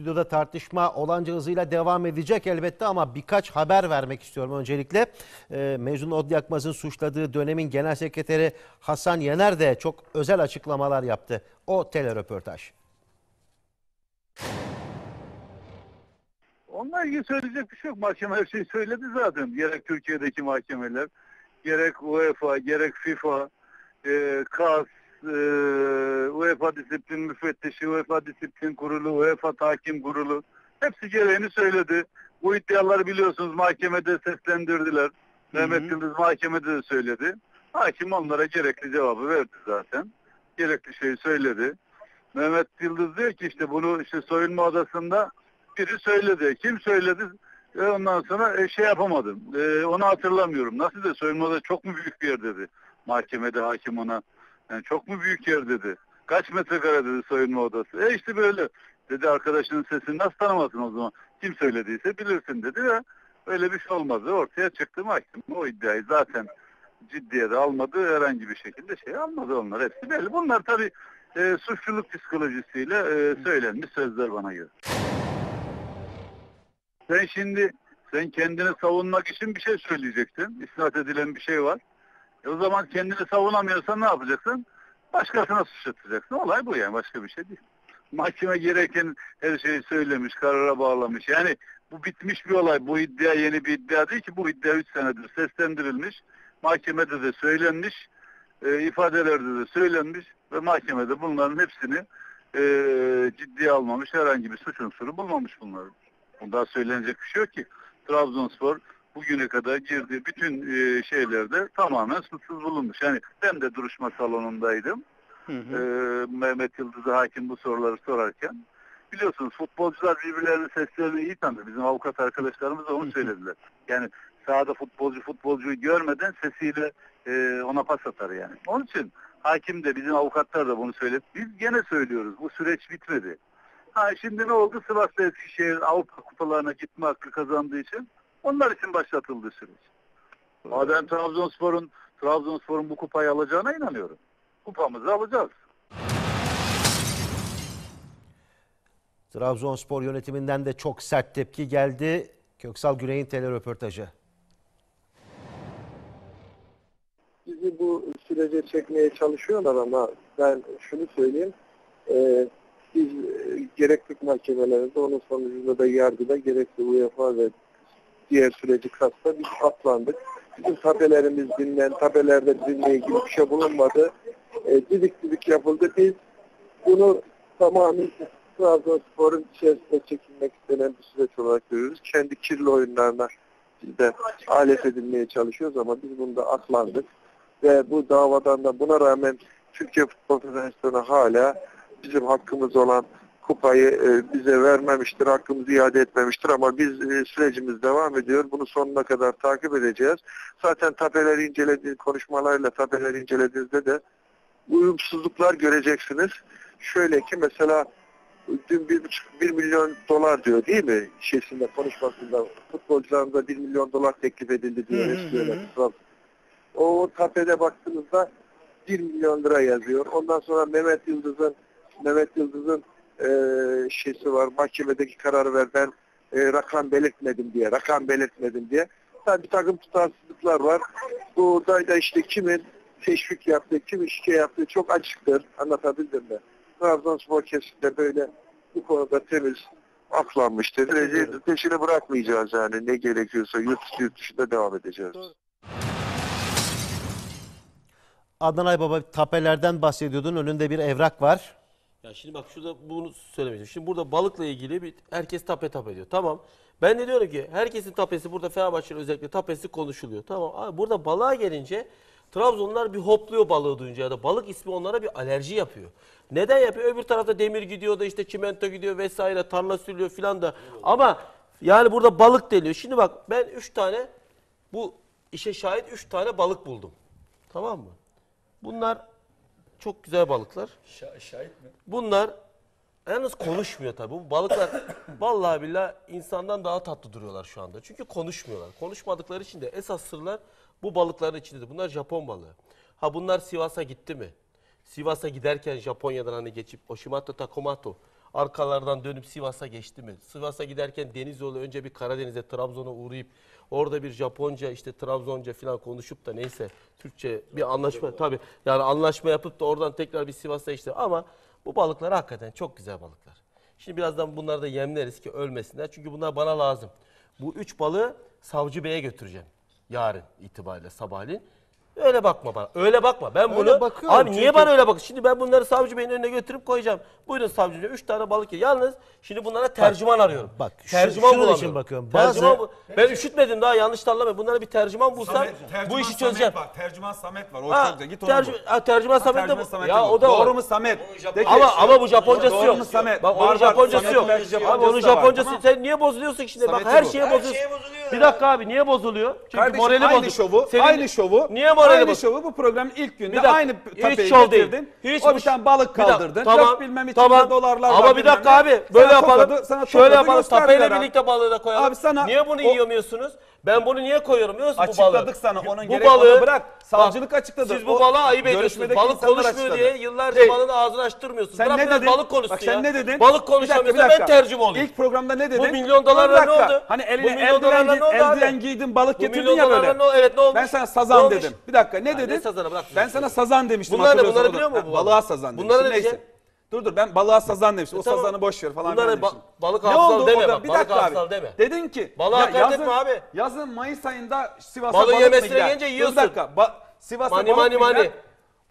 Stüdyoda tartışma olanca hızıyla devam edecek elbette ama birkaç haber vermek istiyorum öncelikle. Ee, Mecnun Odyakmaz'ın suçladığı dönemin genel sekreteri Hasan Yener de çok özel açıklamalar yaptı. O tele röportaj. Bununla ilgili söyleyecek bir şey yok. Mahkeme her şeyi söyledi zaten. Gerek Türkiye'deki mahkemeler, gerek UEFA, gerek FIFA, e, KAS, e, UEFA Disiplin Müfettişi, UEFA Disiplin Kurulu, UEFA Takim Kurulu hepsi gereğini söyledi. Bu iddiaları biliyorsunuz mahkemede seslendirdiler. Mehmet Yıldız mahkemede de söyledi. Hakim onlara gerekli cevabı verdi zaten. Gerekli şeyi söyledi. Mehmet Yıldız diyor ki işte bunu işte soyunma odasında biri söyledi. Kim söyledi? E ondan sonra e, şey yapamadım. E, onu hatırlamıyorum. Nasıl da soyunma odası çok mu büyük bir yer dedi. Mahkemede hakim ona. Yani çok mu büyük yer dedi. Kaç metrekare dedi soyunma odası. E işte böyle. Dedi arkadaşının sesini nasıl tanımasın o zaman. Kim söylediyse bilirsin dedi ve öyle bir şey olmadı. Ortaya çıktı mahkeme. O iddiayı zaten ciddiye de almadı. Herhangi bir şekilde şey almadı onlar. Hepsi belli. Bunlar tabii e, suçluluk psikolojisiyle e, söylenmiş sözler bana göre. Sen şimdi sen kendini savunmak için bir şey söyleyeceksin. İsnat edilen bir şey var. E o zaman kendini savunamıyorsan ne yapacaksın? Başkasına suçlatacaksın. Olay bu yani. Başka bir şey değil. Mahkeme gereken her şeyi söylemiş, karara bağlamış. Yani bu bitmiş bir olay. Bu iddia yeni bir iddia değil ki. Bu iddia 3 senedir seslendirilmiş. Mahkemede de söylenmiş. E, ifadelerde de söylenmiş. Ve mahkemede bunların hepsini e, ciddiye almamış. Herhangi bir suç unsuru bulmamış bunların. Bunda söylenecek bir şey yok ki. Trabzonspor bugüne kadar girdiği bütün e, şeylerde tamamen suçsuz bulunmuş. Yani ben de duruşma salonundaydım. E, Mehmet Yıldız'a hakim bu soruları sorarken. Biliyorsunuz futbolcular birbirlerinin seslerini iyi tanır. Bizim avukat arkadaşlarımız da onu söylediler. Yani sahada futbolcu futbolcuyu görmeden sesiyle e, ona pas atar yani. Onun için hakim de bizim avukatlar da bunu söyledi. Biz gene söylüyoruz. Bu süreç bitmedi. Ha şimdi ne oldu? Sivas'ta Eskişehir Avrupa kupalarına gitme hakkı kazandığı için onlar için başlatıldı süreç. Ama ben Trabzonspor'un Trabzonspor'un bu kupayı alacağına inanıyorum. Kupamızı alacağız. Trabzonspor yönetiminden de çok sert tepki geldi. Köksal Güney'in tele röportajı. bizi bu sürece çekmeye çalışıyorlar ama ben şunu söyleyeyim. E, biz e, gerekli mahkemelerde onun sonucunda da yargıda gerekli UEFA ve diğer süreci kasta biz atlandık. Bizim tabelerimiz dinlen, tabelerde bizimle ilgili bir şey bulunmadı. E, didik didik yapıldı. Biz bunu tamamen Trabzonspor'un içerisinde çekilmek istenen bir süreç olarak görüyoruz. Kendi kirli oyunlarına biz de alet edilmeye çalışıyoruz ama biz bunda aklandık ve bu davadan da buna rağmen Türkiye Futbol Federasyonu hala bizim hakkımız olan kupayı e, bize vermemiştir, hakkımızı iade etmemiştir ama biz e, sürecimiz devam ediyor. Bunu sonuna kadar takip edeceğiz. Zaten tabeleri incelediğiniz konuşmalarıyla tabeleri incelediğinizde de uyumsuzluklar göreceksiniz. Şöyle ki mesela dün bir buçuk bir milyon dolar diyor değil mi? Şeysinde konuşmasında futbolcularımıza bir milyon dolar teklif edildi diyor. eski yönetim. O kafede baktığınızda 1 milyon lira yazıyor. Ondan sonra Mehmet Yıldız'ın Mehmet Yıldız'ın e, şeysi var. Mahkemedeki kararı ver ben e, rakam belirtmedim diye. Rakam belirtmedim diye. Tabii bir takım tutarsızlıklar var. Burada da işte kimin teşvik yaptığı, kimin şike yaptığı çok açıktır. Anlatabildim mi? Trabzonspor kesinlikle böyle bu konuda temiz aklanmıştır. Süreci peşini bırakmayacağız yani ne gerekiyorsa yurt, yurt dışında devam edeceğiz. Adnan Aybaba tapelerden bahsediyordun. Önünde bir evrak var. Ya şimdi bak şurada bunu söylemiştim. Şimdi burada balıkla ilgili bir herkes tape tape diyor. Tamam. Ben de diyorum ki herkesin tapesi burada Fenerbahçe'nin özellikle tapesi konuşuluyor. Tamam abi burada balığa gelince Trabzonlar bir hopluyor balığı duyunca ya da balık ismi onlara bir alerji yapıyor. Neden yapıyor? Öbür tarafta demir gidiyor da işte çimento gidiyor vesaire tarla sürülüyor filan da. Ama yani burada balık deniyor. Şimdi bak ben 3 tane bu işe şahit 3 tane balık buldum. Tamam mı? Bunlar çok güzel balıklar. şahit mi? Bunlar yalnız konuşmuyor tabii. Bu balıklar [coughs] vallahi billahi insandan daha tatlı duruyorlar şu anda. Çünkü konuşmuyorlar. Konuşmadıkları için de esas sırlar bu balıkların içindedir. Bunlar Japon balığı. Ha bunlar Sivas'a gitti mi? Sivas'a giderken Japonya'dan hani geçip Oshimato Takomato arkalardan dönüp Sivas'a geçti mi? Sivas'a giderken deniz yolu önce bir Karadeniz'e Trabzon'a uğrayıp Orada bir Japonca işte Trabzonca falan konuşup da neyse Türkçe bir anlaşma tabii yani anlaşma yapıp da oradan tekrar bir Sivas'a işte ama bu balıklar hakikaten çok güzel balıklar. Şimdi birazdan bunları da yemleriz ki ölmesinler. Çünkü bunlar bana lazım. Bu üç balığı Savcı Bey'e götüreceğim. Yarın itibariyle sabahleyin. Öyle bakma bana. Öyle bakma. Ben bunu Öyle bakıyorum Abi niye bana öyle bak? Şimdi ben bunları savcı beyin önüne götürüp koyacağım. Buyurun savcı bey 3 tane balık ye. Yalnız şimdi bunlara tercüman arıyorum. Bak, tercüman şunun için bakıyorum. Tercüman Bazı- bu- ben üşütmedim daha yanlış da anlamayın. Bunlara bir tercüman bulsam tercüman bu işi Samet çözeceğim. Var. Tercüman Samet var. O çok güzel. Git tercü- bul. ha, tercüman Samet de bu. Tercüman Samet'i Ya o da var. Doğru mu Samet? Ama ama bu Japoncası Doğru mu yok. Samet? Bak Var, onun var. Japoncası Samet'in yok. Abi onun. Japoncası sen niye bozuluyorsun ki şimdi? Bak her bul. şeye bozuluyorsun. bozuluyor Bir dakika abi niye bozuluyor? Çünkü Kardeşim, morali aynı şovu- aynı şovu- Niye morali aynı şovu bu programın ilk gününde dakika, aynı tapayı hiç şov değil. Hiç o bir tane balık bir dakika, kaldırdın. Yok bilmem içinde dolarlar var. Ama bir dakika abi böyle Sana yapalım. topladı- sana şöyle topladı, yapalım. gösterdiler Tapeyle birlikte balığı da koyalım. Abi sana Niye bunu o- yiyemiyorsunuz? Ben bunu niye koyuyorum biliyor musun bu balığı? Açıkladık sana onun bu balığı, onu bırak. Savcılık açıkladı. Siz bu balığı ayıp ediyorsunuz. Balık konuşmuyor açıkladı. diye yıllarca şey, balığın ağzını açtırmıyorsunuz. Sen Bırak ne dedin? Balık konuşsun bak, ya. sen ne dedin? Balık konuşamıyorsa ben tercih olayım. İlk programda ne dedin? Bu milyon dolarla ne oldu? Hani eline eldiven giydin balık getirdin ya böyle. Evet ne olmuş? Ben sana sazan dedim. Bir dakika ne dedin? Ben sana sazan demiştim. Bunlar ne? Bunları biliyor musun? Balığa sazan demiştim. Bunlara ne diyeceğim? Dur dur ben balığa sazan demiştim. E, o tamam. sazanı boş ver falan. Bunlara ba balık hafızal deme bak. Bir balık dakika abi. deme. Dedin ki. Balığa ya yazın, etme abi. Yazın Mayıs ayında Sivas'a balık Balığı yemesine gelince yiyorsun. Bir dakika. Ba Sivas'a mani, balık mani, mani.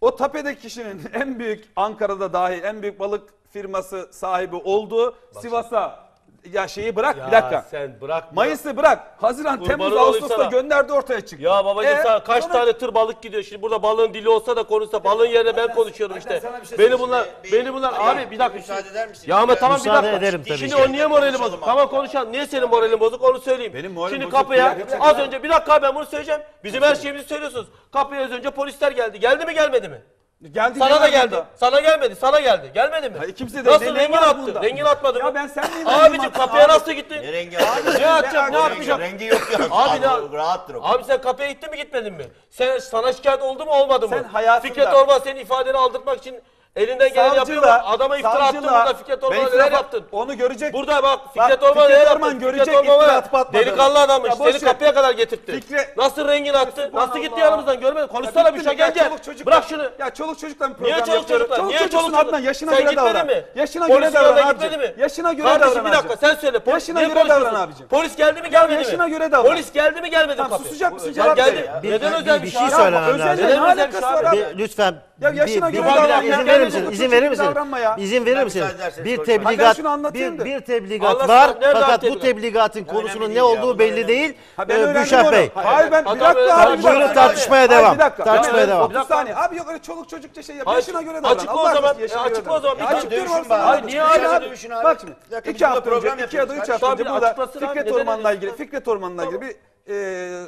O tapede kişinin [laughs] en büyük Ankara'da dahi en büyük balık firması sahibi olduğu Sivas'a ya şeyi bırak Ya bir dakika. sen bırakma. Mayıs'ı bırak. Haziran, Kurbanın Temmuz, Ağustos'ta gönderdi ortaya çıktı. Ya babacığım E, sana kaç sonra- tane tır balık gidiyor şimdi burada balığın dili olsa da konuşsa balığın yerine ben konuşuyorum Adnan, işte. şey beni bunlar Be- beni bunlar Hayır, abi bir dakika. müsaade eder misin? Ya ama Ben- tamam bir dakika. ederim tabii Şimdi ki. o niye morali bozuk? Tamam konuşalım. Niye senin moralin bozuk onu söyleyeyim. Benim moralim Şimdi bozuk kapıya az önce bir dakika ben bunu söyleyeceğim. Bizim her şeyimizi söylüyorsunuz. Kapıya az önce polisler geldi. Geldi mi gelmedi mi? Geldi sana da geldi. Da. Sana gelmedi. Sana geldi. Gelmedi mi? Hayır kimse de. Nasıl de, rengin attı? Bunda. Rengin atmadı mı? Ya ben sen niye Abicim kapıya abi. nasıl gittin? Ne rengi attı? ne yapacağım? Ne yapacağım? Rengi yok ya. Abi, abi rahattır o. Abi sen kapıya gittin mi gitmedin mi? Sen sana şikayet oldu mu olmadı mı? Sen hayatında. Fikret Orban senin ifadeni aldırmak için Elinde gelen yapıyor. Adama iftira attın burada Fikret Orman'a neler yaptın? Onu görecek. Burada bak Fikret Orman'a neler yaptın? Orman görecek Fikret iftira atıp atmadığını. Delikanlı adammış. Ya Seni kapıya kadar getirtti. Fikre... Nasıl rengini attı? Nasıl gitti yanımızdan görmedin? Konuşsana bir şey gence. Bırak şunu. Ya çoluk çocukla mı program Niye çoluk çocukla? Çoluk Niye çoluk çocukla? yaşına göre davran. mi? Yaşına göre davran abicim. Yaşına göre davran Kardeşim bir dakika sen söyle. Yaşına göre davran abicim. Polis geldi mi gelmedi mi? Yaşına göre davran. Polis geldi mi gelmedi mi? Susacak mısın cevap ver. Neden özel bir şey söyle. Neden özel bir şey? şey? Lütfen ya yaşına bir, göre bir. İzin, verir misin? İzin verir misin? İzin verir misin? Bir tebligat bir, bir tebligat var fakat bu tebligatın konusunun ne olduğu belli değil. Ee, Büşah Bey. Hayır ben bir dakika abi. Buyurun tartışmaya devam. Tartışmaya devam. 30 saniye. Abi yok öyle çoluk çocukça şey yap. Yaşına göre davran. Açıkla o zaman. Açıkla o zaman. Açık diyorum abi. Niye hala dövüşün abi? Bak şimdi. İki hafta önce, iki ya da üç hafta önce burada Fikret Orman'la ilgili, Fikret Orman'la ilgili bir e,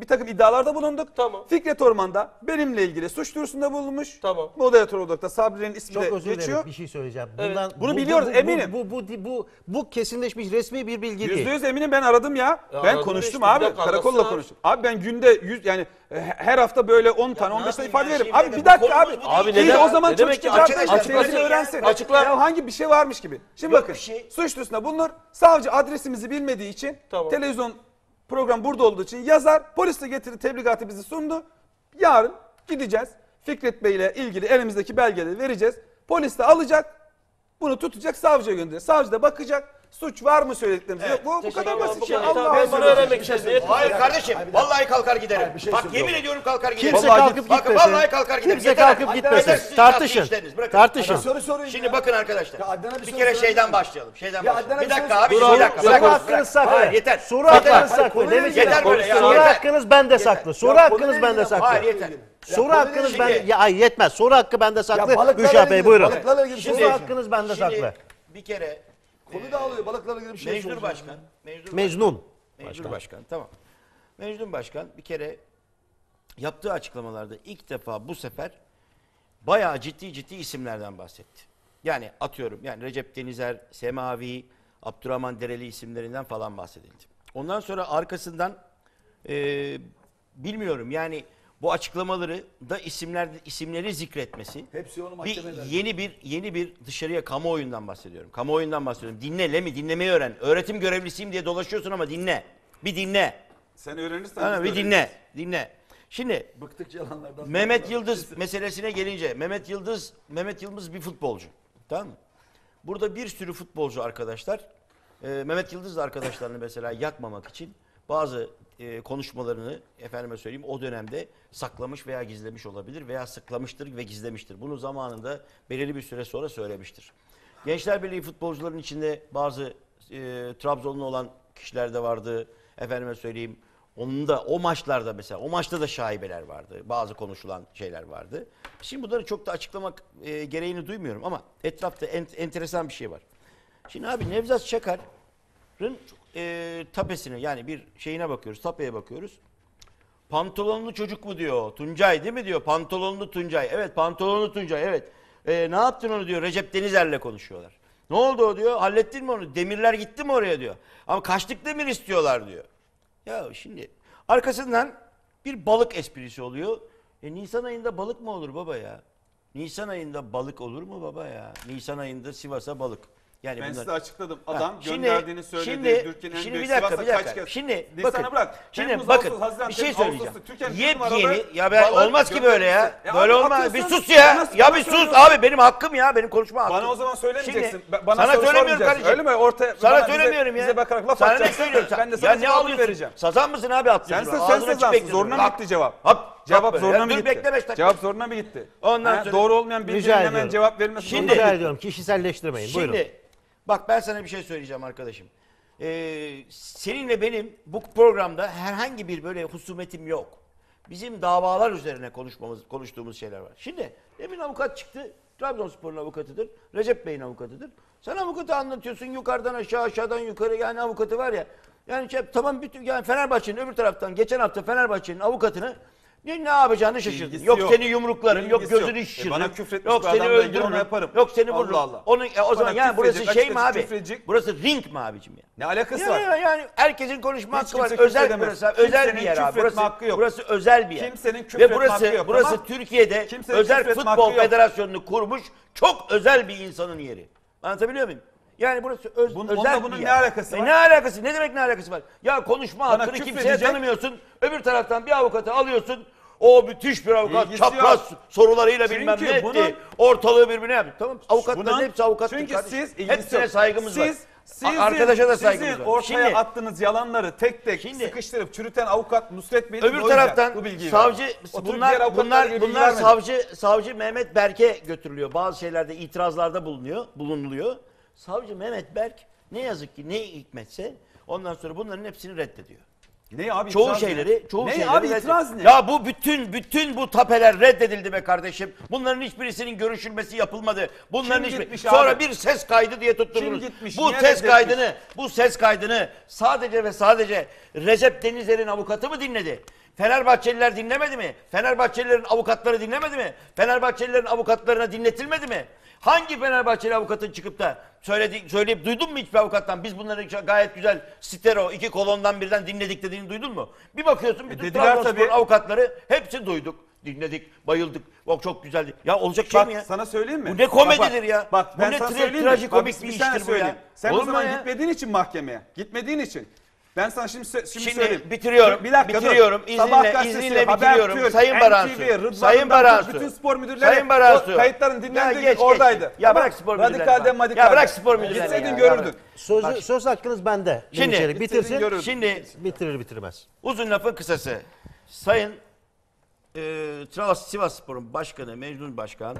bir takım iddialarda bulunduk. Tamam. Fikret Orman da benimle ilgili suç duyurusunda bulunmuş. Tamam. Moderatör olarak da Sabri'nin ismi Çok özür geçiyor. dilerim bir şey söyleyeceğim. Evet. Bundan, Bunu biliyoruz, bu- eminim. Bu, bu, bu, bu, bu kesinleşmiş resmi bir bilgi değil. Yüzde yüz eminim ben aradım ya. Ya ben konuştum işte, abi. dakika, Karakolla konuştum. Abi ben günde yüz yani e, her hafta böyle 10 tane 15 tane ifade veririm. Abi bir dakika abi. Abi neden- o zaman ne demek çocuk ki? cevap Açık- verir, öğrensin. Açıklar. Ya hangi bir şey varmış gibi. Şimdi bakın. şey. Suç duyurusunda bulunur. Savcı adresimizi bilmediği için Tamam. televizyon Program burada olduğu için yazar polisle getiri tebligatı bizi sundu. Yarın gideceğiz. Fikret Bey ile ilgili elimizdeki belgeleri vereceğiz. Polis de alacak. Bunu tutacak savcıya gönderecek. Savcı da bakacak. Suç var mı söylediklerimiz? Evet. Yok bu, bu kadar basit şey. Allah ben bana öğrenmek istedim. Hayır kardeşim. Vallahi kalkar giderim. Şey bak yemin ediyorum kalkar giderim. Kimse kalkıp gitmesin. Vallahi kalkar giderim. Kimse kalkıp gitmesin. Tartışın. Tartışın. Soru sorayım. Şimdi bakın arkadaşlar. Bir kere şeyden başlayalım. Şeyden başlayalım. Bir dakika abi. Bir dakika. Soru hakkınız saklı. Yeter. Soru hakkınız saklı. Yeter böyle. Soru hakkınız bende saklı. Soru hakkınız bende saklı. Hayır yeter. Soru hakkınız ben ya ay yetmez. Soru hakkı bende saklı. Hüş Bey buyurun. Soru hakkınız bende saklı. Bir kere Konu dağılıyor. Balıklarla ilgili bir şey Mecnun soracağım. Başkan. Mecnun Mecnun. Mecnun Başkan. Tamam. Mecnun Başkan bir kere yaptığı açıklamalarda ilk defa bu sefer bayağı ciddi ciddi isimlerden bahsetti. Yani atıyorum yani Recep Denizer, Semavi, Abdurrahman Dereli isimlerinden falan bahsedildi. Ondan sonra arkasından e, bilmiyorum yani bu açıklamaları da isimler isimleri zikretmesi. Hepsi onu bir mahkemede. yeni bir yeni bir dışarıya kamuoyundan bahsediyorum. Kamuoyundan bahsediyorum. Dinle Lemi dinlemeyi öğren. Öğretim görevlisiyim diye dolaşıyorsun ama dinle. Bir dinle. Sen öğrenirsen Ha, bir dinle. Dinle. Şimdi Bıktık yalanlardan. Mehmet Yıldız meselesine gelince Mehmet Yıldız Mehmet Yıldız bir futbolcu. Tamam mı? Burada bir sürü futbolcu arkadaşlar, e, Mehmet Yıldız da arkadaşlarını mesela yakmamak için bazı e, konuşmalarını efendime söyleyeyim o dönemde saklamış veya gizlemiş olabilir veya sıklamıştır ve gizlemiştir. Bunu zamanında belirli bir süre sonra söylemiştir. Gençler Birliği futbolcuların içinde bazı e, Trabzonlu olan kişiler de vardı. Efendime söyleyeyim onun da o maçlarda mesela o maçta da şaibeler vardı. Bazı konuşulan şeyler vardı. Şimdi bunları çok da açıklamak e, gereğini duymuyorum ama etrafta en- enteresan bir şey var. Şimdi abi Nevzat Çakar'ın e, tapesine yani bir şeyine bakıyoruz, tapeye bakıyoruz. Pantolonlu çocuk mu diyor. Tuncay değil mi diyor. Pantolonlu Tuncay. Evet pantolonlu Tuncay evet. E, ne yaptın onu diyor. Recep Denizer'le konuşuyorlar. Ne oldu o diyor. Hallettin mi onu? Demirler gitti mi oraya diyor. Ama kaçlık demir istiyorlar diyor. Ya şimdi arkasından bir balık esprisi oluyor. E Nisan ayında balık mı olur baba ya? Nisan ayında balık olur mu baba ya? Nisan ayında Sivas'a balık. Yani Ben bunlar- size açıkladım. Ha, Adam şimdi- gönderdiğini söyledi. Şimdi, Türkiye'nin en şimdi bir dakika, bir dakika. kaç kez- Şimdi bakın. bırak. Şimdi Temmuz, bakın. Ağustos, Haziran, bir şey söyleyeceğim. Yepyeni. Ya ben balık olmaz ki böyle ya. Ya böyle olmaz. Bir sus ya. Ya bir sus abi. Benim hakkım ya. Benim konuşma hakkım. Bana o zaman söylemeyeceksin. Şimdi, Ba- bana sana söylemiyorum kardeşim. Öyle mi? Ortaya, Sana söylemiyorum ya. Bize bakarak laf Sana ne atacaksın. söylüyorum? Ben de sana alıyorsun? vereceğim. Sazan mısın abi atlıyorsun? Sen, sen Ağzını açık sazan bekliyorsun. zoruna mı gitti cevap? Hop, Cevap böyle. zoruna mı gitti? bekle beş dakika. Cevap zoruna mı gitti? Ondan Ha, sonra- Doğru olmayan Rica bilgilerin hemen cevap verilmesi Şimdi- Rica ediyorum kişiselleştirmeyin. Buyurun. Bak ben sana bir şey söyleyeceğim arkadaşım. Ee, seninle benim bu programda herhangi bir böyle husumetim yok. Bizim davalar üzerine konuşmamız, konuştuğumuz şeyler var. Şimdi demin avukat çıktı. Trabzonspor'un avukatıdır. Recep Bey'in avukatıdır. Sen avukatı anlatıyorsun yukarıdan aşağı aşağıdan yukarı yani avukatı var ya. Yani şey, tamam bütün yani Fenerbahçe'nin öbür taraftan geçen hafta Fenerbahçe'nin avukatını ne, ne yapacağını şaşırdın. İlgisi Yok, yok. seni yumruklarım, yok gözünü yok. E şişiririm. bana küfretmiş yok bir seni öldürürüm. yaparım. Yok seni Allah vururum. Allah. Onu, e, o zaman Bana yani burası şey mi abi? açık küfredecek. Burası ring mi abicim ya? Ne alakası Ya, var? ya, yani herkesin konuşma Hiç hakkı var. Özel burası. Özel bir yer abi. Burası, hakkı yok. burası özel bir yer. Kimsenin Ve küfretme burası hakkı yok, burası tamam? Türkiye'de Kimsenin özel futbol federasyonunu kurmuş çok özel bir insanın yeri. Anlatabiliyor muyum? Yani burası öz, Bunun- özel bir bunun yer. ne alakası E var? Ne alakası? Ne demek ne alakası var? Ya konuşma Bana hakkını kimseye tanımıyorsun. Öbür taraftan bir avukatı alıyorsun. O müthiş bir avukat. İlgisi Çapraz yok. sorularıyla Çünkü bilmem ne etti. bunun- Ortalığı birbirine yaptı. Tamam avukatların Bunun- hepsi avukattır Çünkü siz ilgisi Hepsine yok. saygımız siz, var. Sizin, A- Arkadaşa da saygımız sizin var. ortaya Şimdi- attığınız yalanları tek tek Şimdi- sıkıştırıp çürüten avukat Nusret Bey'in Öbür taraftan savcı bunlar bunlar bunlar savcı savcı Mehmet Berk'e götürülüyor. Bazı şeylerde itirazlarda bulunuyor, bulunuluyor. Savcı Mehmet Berk ne yazık ki ne hikmetse ondan sonra bunların hepsini reddediyor. Ne abi Çoğu itiraz ne? şeyleri, çoğu ne şeyleri abi itiraz ne? Ya bu bütün bütün bu tapeler reddedildi be kardeşim. Bunların hiçbirisinin görüşülmesi yapılmadı. Bunların Kim hiçbir gitmiş sonra abi? bir ses kaydı diye tutturdunuz. Kim gitmiş, Bu niye ses reddetmiş? kaydını, bu ses kaydını sadece ve sadece Recep Denizler'in avukatı mı dinledi? Fenerbahçeliler dinlemedi mi? Fenerbahçelilerin avukatları dinlemedi mi? Fenerbahçelilerin avukatlarına dinletilmedi mi? Hangi Fenerbahçeli avukatın çıkıp da söyledi, söyleyip duydun mu hiçbir avukattan? Biz bunları gayet güzel stereo iki kolondan birden dinledik dediğini duydun mu? Bir bakıyorsun bütün E, Trabzonspor avukatları hepsi duyduk. Dinledik, bayıldık. Bak çok güzeldi. Ya olacak şey Bak mi ya? sana söyleyeyim mi? Bu ne komedidir Bak, ya? Bak Bu ben ne sana söyleyeyim mi? trajikomik Bak, bir iştir bu ya. Sen Olur o zaman ya? gitmediğin için mahkemeye. Gitmediğin için. Ben sana şimdi şimdi, Şimdi söyleyeyim. bitiriyorum, Bir dakika bitiriyorum. dur. İzninle- Sabah gazetesi, izninle bitiriyorum. Sayın Baransu, Sayın Baransu, Bütün spor müdürleri Sayın Baransu. kayıtların Ya dinlendiği geç, oradaydı. geç. Ya bırak spor müdürlerini Radikalde falan. madikalde. Ya bırak spor müdürlerini Gitseydin görürdün. Sözü, söz hakkınız bende. Şimdi- bitirsin. Şimdi Bitirir bitirmez. uzun lafın kısası. Sayın e, Trabzon Sivas Spor'un başkanı Mecnun Başkan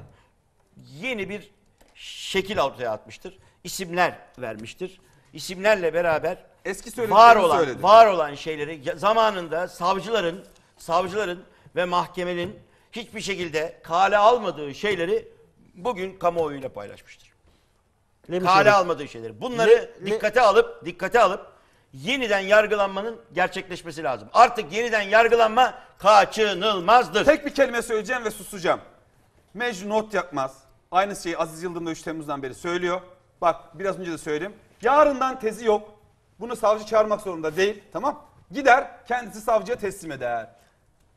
yeni bir şekil ortaya atmıştır. İsimler vermiştir. İsimlerle beraber Eski söylediklerini var olan söyledi. var olan şeyleri ya- zamanında savcıların savcıların ve mahkemenin hiçbir şekilde kale almadığı şeyleri bugün kamuoyuyla paylaşmıştır. Lemiş Kale Hanım, almadığı şeyleri. Bunları Le- le- dikkate alıp dikkate alıp yeniden yargılanmanın gerçekleşmesi lazım. Artık yeniden yargılanma kaçınılmazdır. Tek bir kelime söyleyeceğim ve susacağım. Mecnun not yapmaz. Aynı şeyi Aziz Yıldırım da 3 Temmuz'dan beri söylüyor. Bak biraz önce de söyledim. Yarından tezi yok. Bunu savcı çağırmak zorunda değil. Tamam. Gider kendisi savcıya teslim eder.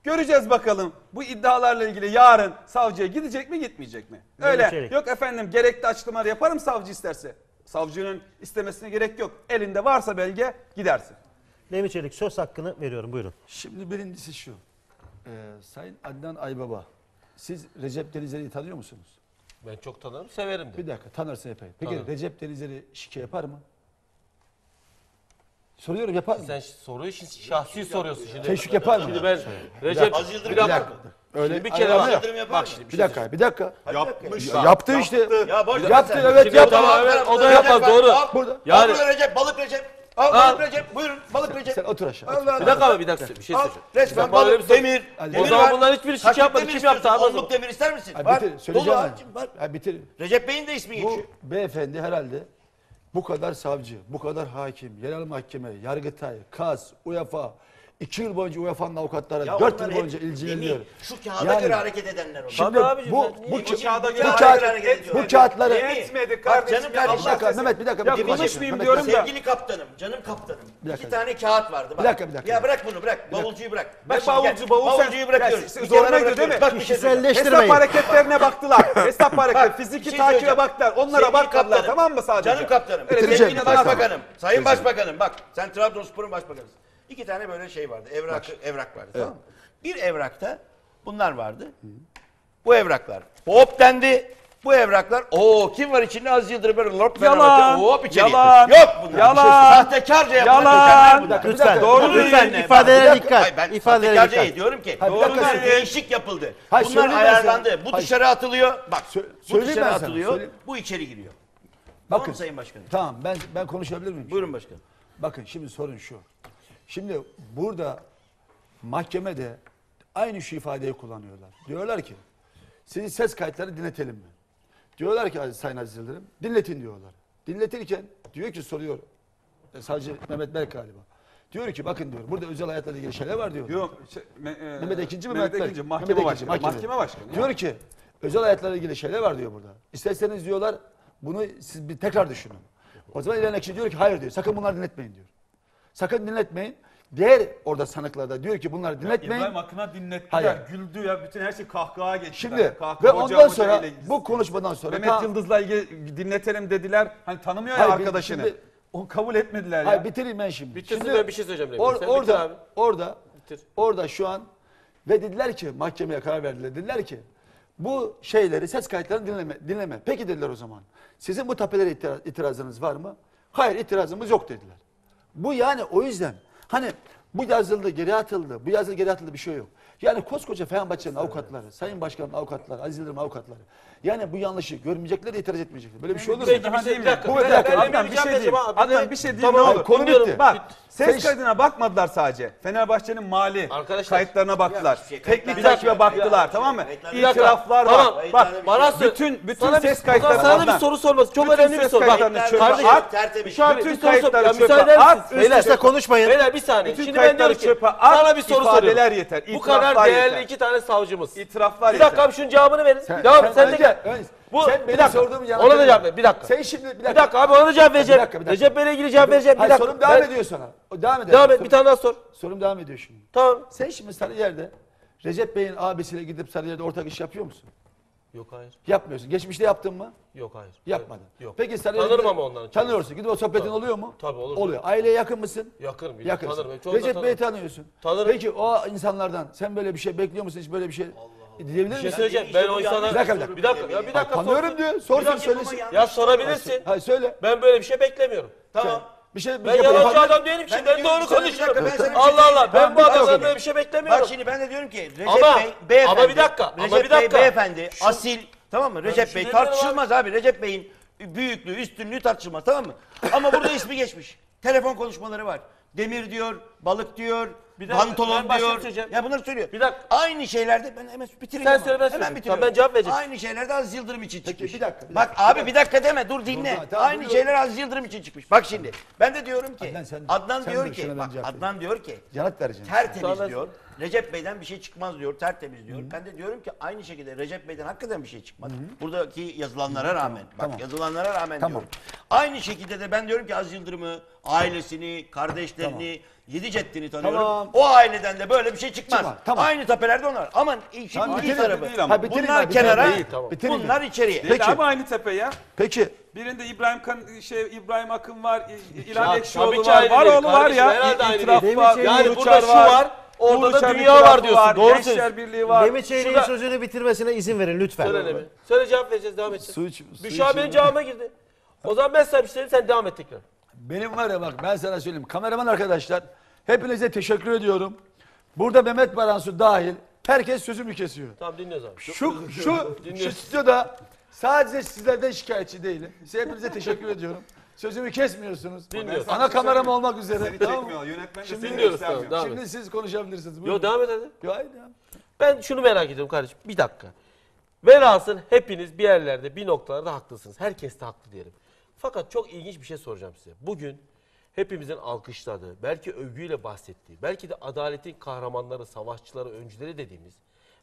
Göreceğiz bakalım bu iddialarla ilgili yarın savcıya gidecek mi gitmeyecek mi? Öyle yok efendim gerekli açıklamaları yaparım savcı isterse. Savcının istemesine gerek yok. Elinde varsa belge gidersin. Lemi Çelik söz hakkını veriyorum buyurun. Şimdi birincisi şu. Ee, Sayın Adnan Aybaba siz Recep Denizeli'yi tanıyor musunuz? Ben çok tanırım, severim de. Bir dakika tanırsın epey. Peki Tanırım. Recep Denizeli şike yapar mı? Soruyorum yapar mı? Sen soruyu şimdi şahsi soruyorsun şimdi. Teşvik yapar mı? Şimdi ben Recep Aziz Yıldırım bir yapar dakika. Öyle. Şimdi bir kere Aziz bak. Yıldırım yapar Bak şimdi bir, Bir dakika, bir dakika. Yapmış. Ya- Yaptı işte. Ya boş Yaptı sen. evet yaptı. tamam, evet, o da yapmaz doğru. Burada. Yani- Yani. Recep, balık Recep. Al, balık Recep, buyurun balık Recep. Sen otur aşağı. Allah Bir dakika abi bir dakika bir şey Al, söyleyeceğim. resmen balık, demir. O zaman bunların hiçbiri şık yapmadı. Kim yaptı abi? Onluk demir ister misin? Ha, bitir, söyleyeceğim bitir. Recep Bey'in de ismi Bu geçiyor. beyefendi herhalde bu kadar savcı, bu kadar hakim, yerel mahkeme, yargıtay, kas, UEFA, İki yıl boyunca UEFA'nın avukatları Ya dört yıl boyunca ilgileniyor. Şu kağıda Yani- göre hareket edenler onlar. Şimdi Tabii bu, ben- bu, bu, kağıda göre kağıt, hareket ediyorlar. bu kağıtları... Etmedik kardeşim. canım ya, kardeşim, Mehmet bir dakika. Ya bir konuşmayayım Mehmet, diyorum da- Sevgili kaptanım, canım kaptanım. Bir dakika. İki tane kağıt vardı. Bak. Bir dakika, bir dakika. Ya bırak bunu, bırak. Bavulcuyu bırak. Ne şimdi bavulcu, gel. bavulcuyu bırakıyoruz. Ya zoruna gidiyor değil mi? Bak bir şey. Hesap hareketlerine baktılar. [laughs] Hesap hareket, şey fiziki takibe baktılar. Onlara Sevgili bakmadılar tamam mı sadece? Canım kaptanım. Sevgili Başbakanım. başbakanım. Sayın Başbakanım bak sen Trabzonspor'un başbakanısın. İki tane böyle şey vardı. Evrak, Bak. evrak vardı evet. tamam mı? Bir evrakta bunlar vardı. Hı. Bu evraklar hop dendi. Bu evraklar o kim var içinde az yıldır böyle lop yalan, hop içeri yalan, Yok bunlar. Şey yalan. Sahtekarca yapılan yalan. Bunlar. Lütfen. lütfen. Doğru lütfen. İfadelere dikkat. Hayır, ben ifadelere sahtekarca dikkat. diyorum ki. Hayır, doğru bunlar değişik yapıldı. Hayır, bunlar ayarlandı. Hayır. Bu dışarı atılıyor. Bak. Sö bu dışarı sana, atılıyor. Söyle. Bu içeri giriyor. Bakın tamam, Sayın Başkanım. Tamam ben ben konuşabilir miyim? Buyurun Başkanım. Bakın şimdi sorun şu. Şimdi burada mahkemede aynı şu ifadeyi kullanıyorlar. Diyorlar ki sizin ses kayıtları dinletelim mi? Diyorlar ki Sayın Aziz Yıldırım dinletin diyorlar. Dinletirken diyor ki soruyor e, sadece Mehmet Berk galiba. Diyor ki bakın diyor burada özel hayatla ilgili şeyler var diyor. Yok şey, me, e, Mehmet ikinci mi Mehmet, Mehmet ikinci mahkeme başkanı. Mahkeme, mahkeme başkanı. Diyor ki özel hayatla ilgili şeyler var diyor burada. İsterseniz diyorlar bunu siz bir tekrar düşünün. O zaman İlhan Ekşi diyor ki hayır diyor sakın bunları dinletmeyin diyor. Sakın dinletmeyin. Diğer orada sanıklarda diyor ki bunları dinletmeyin. İbrahim Akın'a dinlettiler, Hayır. güldü ya bütün her şey kahkaha geçti. Şimdi hani kahkaha, ve hoca, ondan hoca sonra ile- bu konuşmadan sonra Mehmet ta- Yıldız'la ilgili dinletelim dediler. Hani tanımıyor Hayır, bir- arkadaşını. şimdi- Onu kabul etmediler ya. Hayır bitireyim ben şimdi. Bitirsin şimdi, ve bir şey söyleyeceğim Remzi. Or- Sen orada, orada, Bitir. orada şu an ve dediler ki mahkemeye karar verdiler. Dediler ki bu şeyleri ses kayıtlarını dinleme. dinleme. Peki dediler o zaman. Sizin bu tapelere itira- itirazınız var mı? Hayır itirazımız yok dediler. Bu yani o yüzden. Hani bu yazıldı, geri atıldı. Bu yazıldı, geri atıldı bir şey yok. Yani koskoca Fenerbahçe'nin avukatları, Sayın Başkan'ın avukatları, Aziz Yıldırım avukatları. Yani bu yanlışı görmeyecekler de itiraz etmeyecekler. Böyle bir şey olur mu? Peki bir şey diyeyim mi? Bir dakika. Adnan bir şey diyeyim. Adnan bir şey diyeyim ne olur? Konu bitti. Bak ses kaydına bakmadılar sadece. Fenerbahçe'nin mali kayıtlarına baktılar. Teknik takibe baktılar tamam mı? İtiraflar var. Bak bütün bütün ses kayıtlarına Sana bir soru sorması çok önemli bir soru. Kardeşim tertemiz. Bütün kayıtları çöpe at. Üst üste konuşmayın. Beyler bir saniye. Şimdi ben diyorum ki sana bir soru soruyorum. yeter. Bu kadar değerli iki tane savcımız. İtiraflar yeter. Bir dakika şunu cevabını verin. Devam sen de gel. Bu, sen bir dakika, sorduğum yana. Ona da cevap ver. Bir dakika. Sen şimdi bir dakika. Bir dakika abi ona da cevap vereceğim. Bir dakika, bir dakika. Recep Bey'le ilgili cevap Dur. vereceğim. Bir Hayır, dakika. sorum devam ben... ediyor sana. Devam eder. Devam et. Bir tane daha sor. Sorum devam ediyor şimdi. Tamam. Sen şimdi Sarıyer'de Recep Bey'in abisiyle gidip Sarıyer'de ortak iş yapıyor musun? Yok hayır. Yapmıyorsun. Geçmişte yaptın mı? Yok hayır. Yapmadın. Yok. Peki sen tanırım ama onları. Tanıyorsun. Gidip o sohbetin Tabii. oluyor mu? Tabii olur. Oluyor. Aileye yakın mısın? Yakınım. Yakın. Tanırım. Çoğunu Recep Bey'i tanıyorsun. Tanırım. Peki o insanlardan sen böyle bir şey bekliyor musun? Hiç böyle bir şey? Allah. E, diyebilir misin? Şey söyleyeceğim. Ben o insana... Bir dakika bir dakika. Bir dakika, ya bir dakika Tanıyorum diyor. Sorsun söylesin. Ya sorabilirsin. Hayır söyle. Ben böyle bir şey beklemiyorum. Tamam. Bir şey, bir ben şey yalancı adam değilim ki. Ben, ben doğru konuşuyorum. Ben şey- Allah Allah. Ben bu adamdan böyle bir şey beklemiyorum. Bak şimdi ben de diyorum ki Recep ama, Bey beyefendi. Ama bir dakika. Recep ama bir dakika. Bey beyefendi. Şu, asil. Tamam mı? Recep Bey tartışılmaz abi. Recep Bey'in büyüklüğü, üstünlüğü tartışılmaz. Tamam mı? Ama burada [laughs] ismi geçmiş. Telefon konuşmaları var. Demir diyor, balık diyor, bir dakika, pantolon diyor. Ya bunları söylüyor. Bir dakika. Aynı şeylerde ben hemen bitireyim. Sen ama. söyle, ben Hemen bitiriyorum. Tamam, ben cevap vereceğim. Aynı şeylerde Aziz Yıldırım için çıkmış. bir dakika, bir Bak dakika, bir abi bir dakika deme dur dinle. Dur, tamam, Aynı buyurun. şeyler Aziz Yıldırım için çıkmış. Bak şimdi ben de diyorum ki Adnan, Adnan, sen- diyor ki bak. Adnan diyor ki Yanıt vereceğim. tertemiz diyor. Recep Bey'den bir şey çıkmaz diyor, tertemiz diyor. Ben de diyorum ki aynı şekilde Recep Bey'den hakikaten bir şey çıkmadı. Buradaki yazılanlara rağmen, bak Tamam. yazılanlara rağmen Tamam. diyorum. Aynı şekilde de ben diyorum ki Az Yıldırım'ı, ailesini, kardeşlerini, Yedi ceddini tanıyorum. Tamam. O aileden de böyle bir şey çıkmaz. Çıkmaz, tamam. Aynı tapelerde onlar. Aman işin Tamam, iyi bitirin, tarafı. Ha, bitirin bunlar bitirin. kenara, İyi, tamam. Bunlar içeriye. Değil abi aynı tepe ya. Peki. Birinde İbrahim kan şey İbrahim Akın var, İ- İlhan Ekşioğlu var. Var oğlu var ya. İtiraf var. Yani Çelik burada şu var, orada Uğur da Çelik dünya var diyorsun. Doğru Gençler. Birliği var. Demirçeğli'nin Şurada- sözünü bitirmesine izin verin lütfen. Söyle Nebi. Söyle cevap vereceğiz devam edeceğiz. Su iç- su Büşra benim cevabıma girdi. O zaman ben sana bir şey sen devam et tekrar. Benim var ya bak ben sana söyleyeyim. Kameraman arkadaşlar hepinize teşekkür ediyorum. Burada Mehmet Baransu dahil herkes sözümü kesiyor. Tamam dinliyoruz abi. Şu şu şu stüdyoda sadece sizlerden şikayetçi değilim. Size hepinize teşekkür ediyorum. Sözümü kesmiyorsunuz. Dinliyoruz. Ana kameram olmak üzere. Seni Tamam mı? çekmiyor. Yönetmen de Şimdi seni dinliyoruz, göstermiyor. tamam, devam Şimdi siz konuşabilirsiniz. Yo Buyurun. devam hadi. Yo, haydi ya. Ben şunu merak ediyorum kardeşim. Bir dakika. Velhasıl hepiniz bir yerlerde bir noktalarda haklısınız. Herkes de haklı diyelim. Fakat çok ilginç bir şey soracağım size. Bugün hepimizin alkışladığı, belki övgüyle bahsettiği, belki de adaletin kahramanları, savaşçıları, öncüleri dediğimiz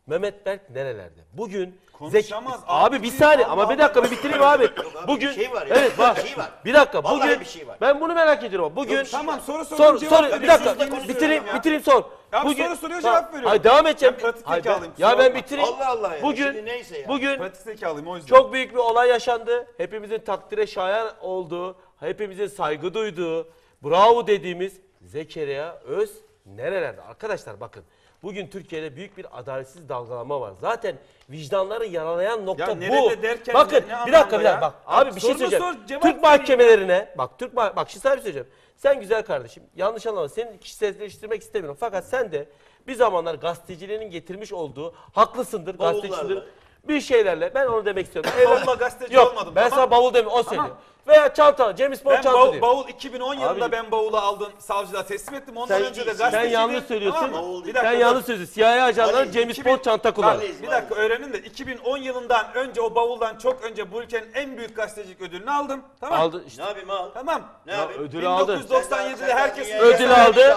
Mehmet Berk nerelerde? Bugün Konuşamaz, Zeki- Abi bir saniye ama bir dakika bir bitireyim abi. Bugün şey var ya, Evet bak. bir şey var. Bir dakika Vallahi bugün bir şey var. ben bunu merak ediyorum. Bugün Yok, tamam, soru sor, sorun, cevap sor, bir dakika bitireyim ya. bitireyim sor. Ya bir soru soruyor, cevap veriyorum. Hayır devam edeceğim. Ben pratik Hayır, ben- ya ben bitireyim. Allah Allah ya. Bugün Şimdi neyse ya. bugün Pratik zekalıyım o yüzden. çok büyük bir olay yaşandı. Hepimizin takdire şayan olduğu, hepimizin saygı duyduğu, bravo dediğimiz Zekeriya Öz nerelerde? Arkadaşlar bakın bugün Türkiye'de büyük bir adaletsiz dalgalanma var. Zaten vicdanları yaralayan nokta Ya bu. derken bakın ne- ne bir dakika bir ya? dakika bak. Abi Abi bir şey söyleyeceğim. sor, Türk mahkemelerine bak Türk ma- bak şimdi sana bir şey söyleyeceğim. Sen güzel kardeşim yanlış anlama seni kişiselleştirmek istemiyorum. Fakat sen de bir zamanlar gazeteciliğinin getirmiş olduğu haklısındır gazetecidir. Bir şeylerle ben onu demek istiyorum. Bavulla gazeteci Yok olmadım, ben tamam. sana bavul demiyorum o söylüyor. Veya çanta James Bond Ben çanta bav- diyor. bavul 2010 yılında Abi- ben bavulu aldım savcılığa teslim ettim. Ondan Sen, önce de sen gazeteciydim. yanlış söylüyorsun. Tamam? Bir sen dakika, yanlış dur. söylüyorsun. CIA ajanları James 2000 Bond çanta Bak, kullanır. bir dakika öğrenin de 2010 yılından önce o bavuldan çok önce bu ülkenin en büyük gazetecilik ödülünü aldım. Tamam. Aldı Ne işte. yapayım al? Tamam. Ne yapayım? ödülü aldı. 1997'de herkesin Ödül aldı.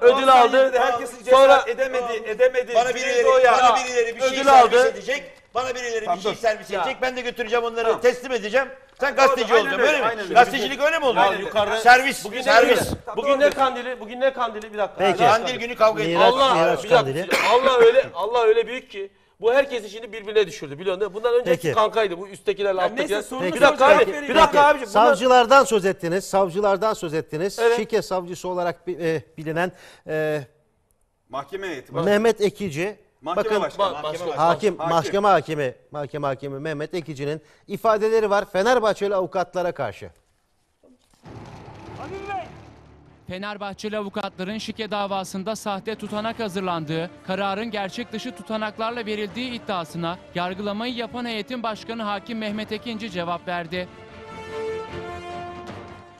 Ödül aldı. 97'de herkesin Sonra cesaret edemedi, edemedi. Bana birileri, o ya. bana birileri bir şey Ödül edecek. Bana birileri Tamam, bir şey dur. servis Ya. edecek. Ben de götüreceğim onları Tamam. teslim edeceğim. Sen gazeteci Aynen olacaksın öyle, öyle mi? aynen öyle. Gazetecilik öyle mi oluyor? Yukarıda. Servis, Bugün servis. ne Bugün ne kandili? Bugün ne kandili? Bir dakika. Peki. Kandil günü kavga ediyor. Miraç- Allah Miraç bir dakika, kandili. Allah öyle Allah öyle büyük ki bu herkesi şimdi birbirine düşürdü biliyorsun değil mi? Bundan önce Peki. kankaydı. Bu üsttekilerle Ya alttakiler. neyse, sorunu Bir dakika soracağım, abi. vereyim. Bir dakika Peki, abiciğim. Bunlar, savcılardan söz ettiniz. Savcılardan söz ettiniz. Evet. Şike savcısı olarak bi- e, bilinen e, Mahkeme heyeti. Mehmet Ekici. Mahkeme bakın başkanı. Bak, başka- hakim, Hakim. mahkeme hakimi, mahkeme hakimi Mehmet Ekici'nin ifadeleri var Fenerbahçeli avukatlara karşı. Fenerbahçeli avukatların şike davasında sahte tutanak hazırlandığı, kararın gerçek dışı tutanaklarla verildiği iddiasına yargılamayı yapan heyetin başkanı Hakim Mehmet Ekinci cevap verdi.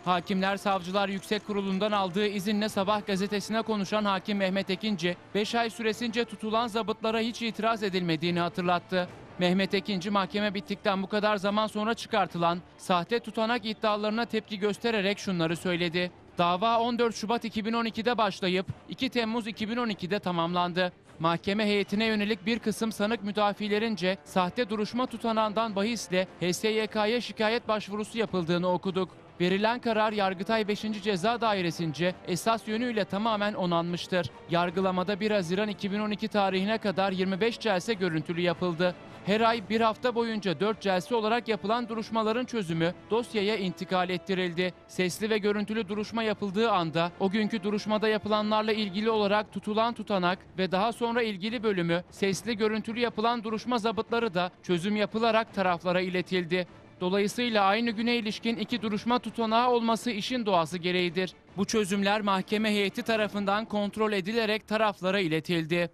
Hakimler Savcılar Yüksek Kurulu'ndan aldığı izinle Sabah gazetesine konuşan Hakim Mehmet Ekinci, 5 ay süresince tutulan zabıtlara hiç itiraz edilmediğini hatırlattı. Mehmet Ekinci mahkeme bittikten bu kadar zaman sonra çıkartılan sahte tutanak iddialarına tepki göstererek şunları söyledi. Dava 14 Şubat 2012'de başlayıp 2 Temmuz 2012'de tamamlandı. Mahkeme heyetine yönelik bir kısım sanık müdafilerince sahte duruşma tutanağından bahisle HSYK'ya şikayet başvurusu yapıldığını okuduk. Verilen karar Yargıtay 5. Ceza Dairesi'nce esas yönüyle tamamen onanmıştır. Yargılamada 1 Haziran 2012 tarihine kadar 25 celse görüntülü yapıldı. Her ay bir hafta boyunca 4 celse olarak yapılan duruşmaların çözümü dosyaya intikal ettirildi. Sesli ve görüntülü duruşma yapıldığı anda o günkü duruşmada yapılanlarla ilgili olarak tutulan tutanak ve daha sonra ilgili bölümü sesli görüntülü yapılan duruşma zabıtları da çözüm yapılarak taraflara iletildi. Dolayısıyla aynı güne ilişkin iki duruşma tutanağı olması işin doğası gereğidir. Bu çözümler mahkeme heyeti tarafından kontrol edilerek taraflara iletildi.